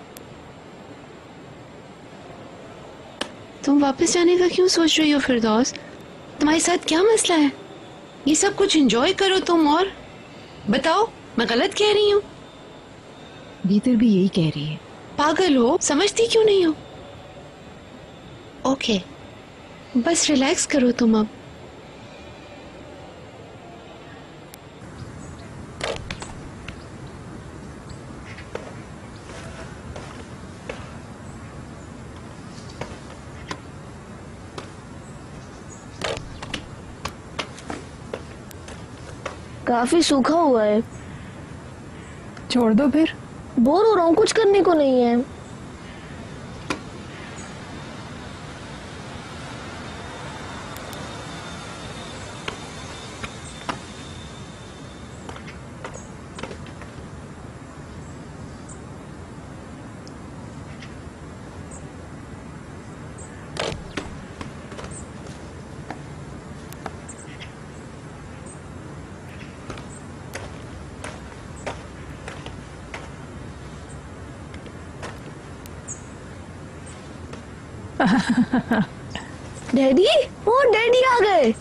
तुम वापस जाने का क्यों सोच रही हो फिरदौस? तुम्हारे साथ क्या मसला है? ये सब कुछ एंजॉय करो तुम और। बताओ मैं गलत कह रही हूँ? भीतर भी यही कह रही है। पागल हो समझती क्यों नहीं हो? ओके। बस रिलैक्स करो तुम अब। काफ़ी सूखा हुआ है। छोड़ दो फिर। बोर हो रहा हूँ कुछ करने को नहीं है। डैडी? ओ डैडी आ गए।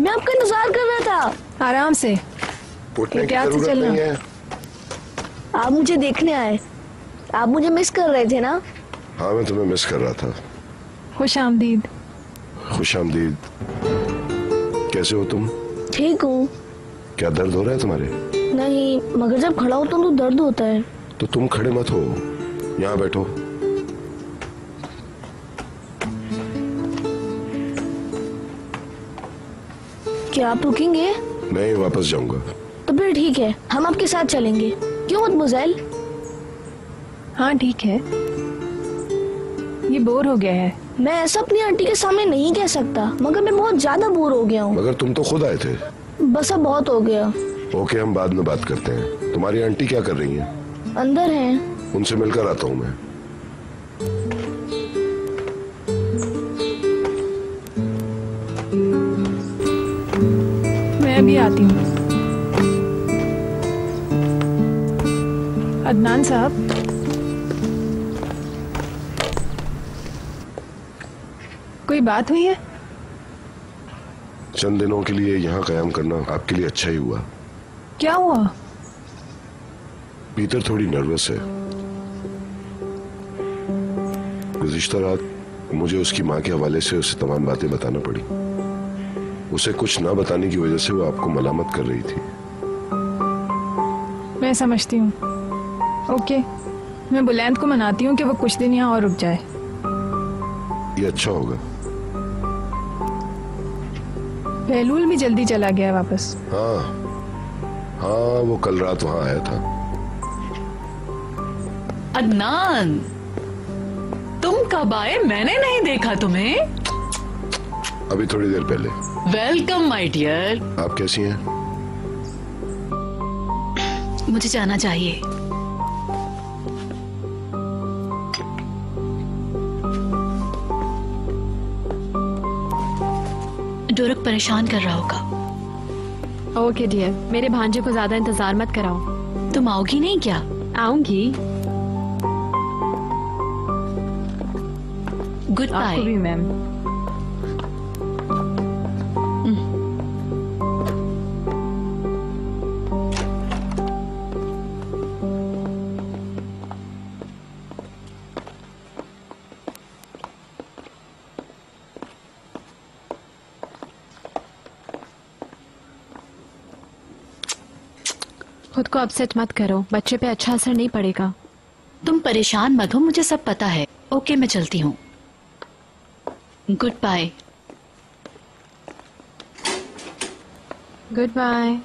मैं आपका इंतज़ार कर रहा था। आराम से। उठने की एहतियात से चलना। है। आप मुझे देखने आए। आप मुझे मिस कर रहे थे ना? हाँ मैं तुम्हें मिस कर रहा था। खुश आमदीद। खुश आमदीद। कैसे हो तुम? ठीक हूँ। क्या दर्द हो रहा है तुम्हारे? नहीं मगर जब खड़ा होता हूँ तो दर्द होता है। तो तुम खड़े मत हो। यहाँ बैठो। क्या आप रुकेंगे? मैं वापस जाऊँगा। तो फिर ठीक है हम आपके साथ चलेंगे। क्यों मत मुजैल हाँ ठीक है। ये बोर हो गया है। मैं ऐसा अपनी आंटी के सामने नहीं कह सकता मगर मैं बहुत ज़्यादा बोर हो गया हूँ। मगर तुम तो खुद आए थे। बस अब बहुत हो गया। ओके हम बाद में बात करते हैं। तुम्हारी आंटी क्या कर रही हैं? अंदर हैं। उनसे मिलकर आता हूँ मैं मैं। अदनान साहब। कोई बात हुई है? चंद दिनों के लिए यहाँ कयाम करना आपके लिए अच्छा ही हुआ। क्या हुआ? पीतर थोड़ी नर्वस है। गुज़िश्ता रात मुझे उसकी माँ के हवाले से उसे तमाम बातें बताना पड़ी। उसे कुछ ना बताने की वजह से वो आपको मलामत कर रही थी। मैं समझती हूँ। ओके। मैं बुलैंद को मनाती हूँ कि वो कुछ दिन यहाँ और रुक जाए। ये अच्छा होगा। बहलूल भी जल्दी चला गया वापस। हाँ। हाँ वो कल रात वहाँ आया था। अदनान तुम कब आए? मैंने नहीं देखा तुम्हें। अभी थोड़ी देर पहले। वेलकम माय डियर आप कैसी हैं? मुझे जाना चाहिए। डोरक परेशान कर रहा होगा। ओके डियर मेरे भांजे को ज़्यादा इंतज़ार मत कराओ। तुम आओगी नहीं क्या? आऊँगी। गुड बाय मैम को अपसेट मत करो। बच्चे पे अच्छा असर नहीं पड़ेगा। तुम परेशान मत हो मुझे सब पता है। ओके मैं चलती हूँ। Good bye good bye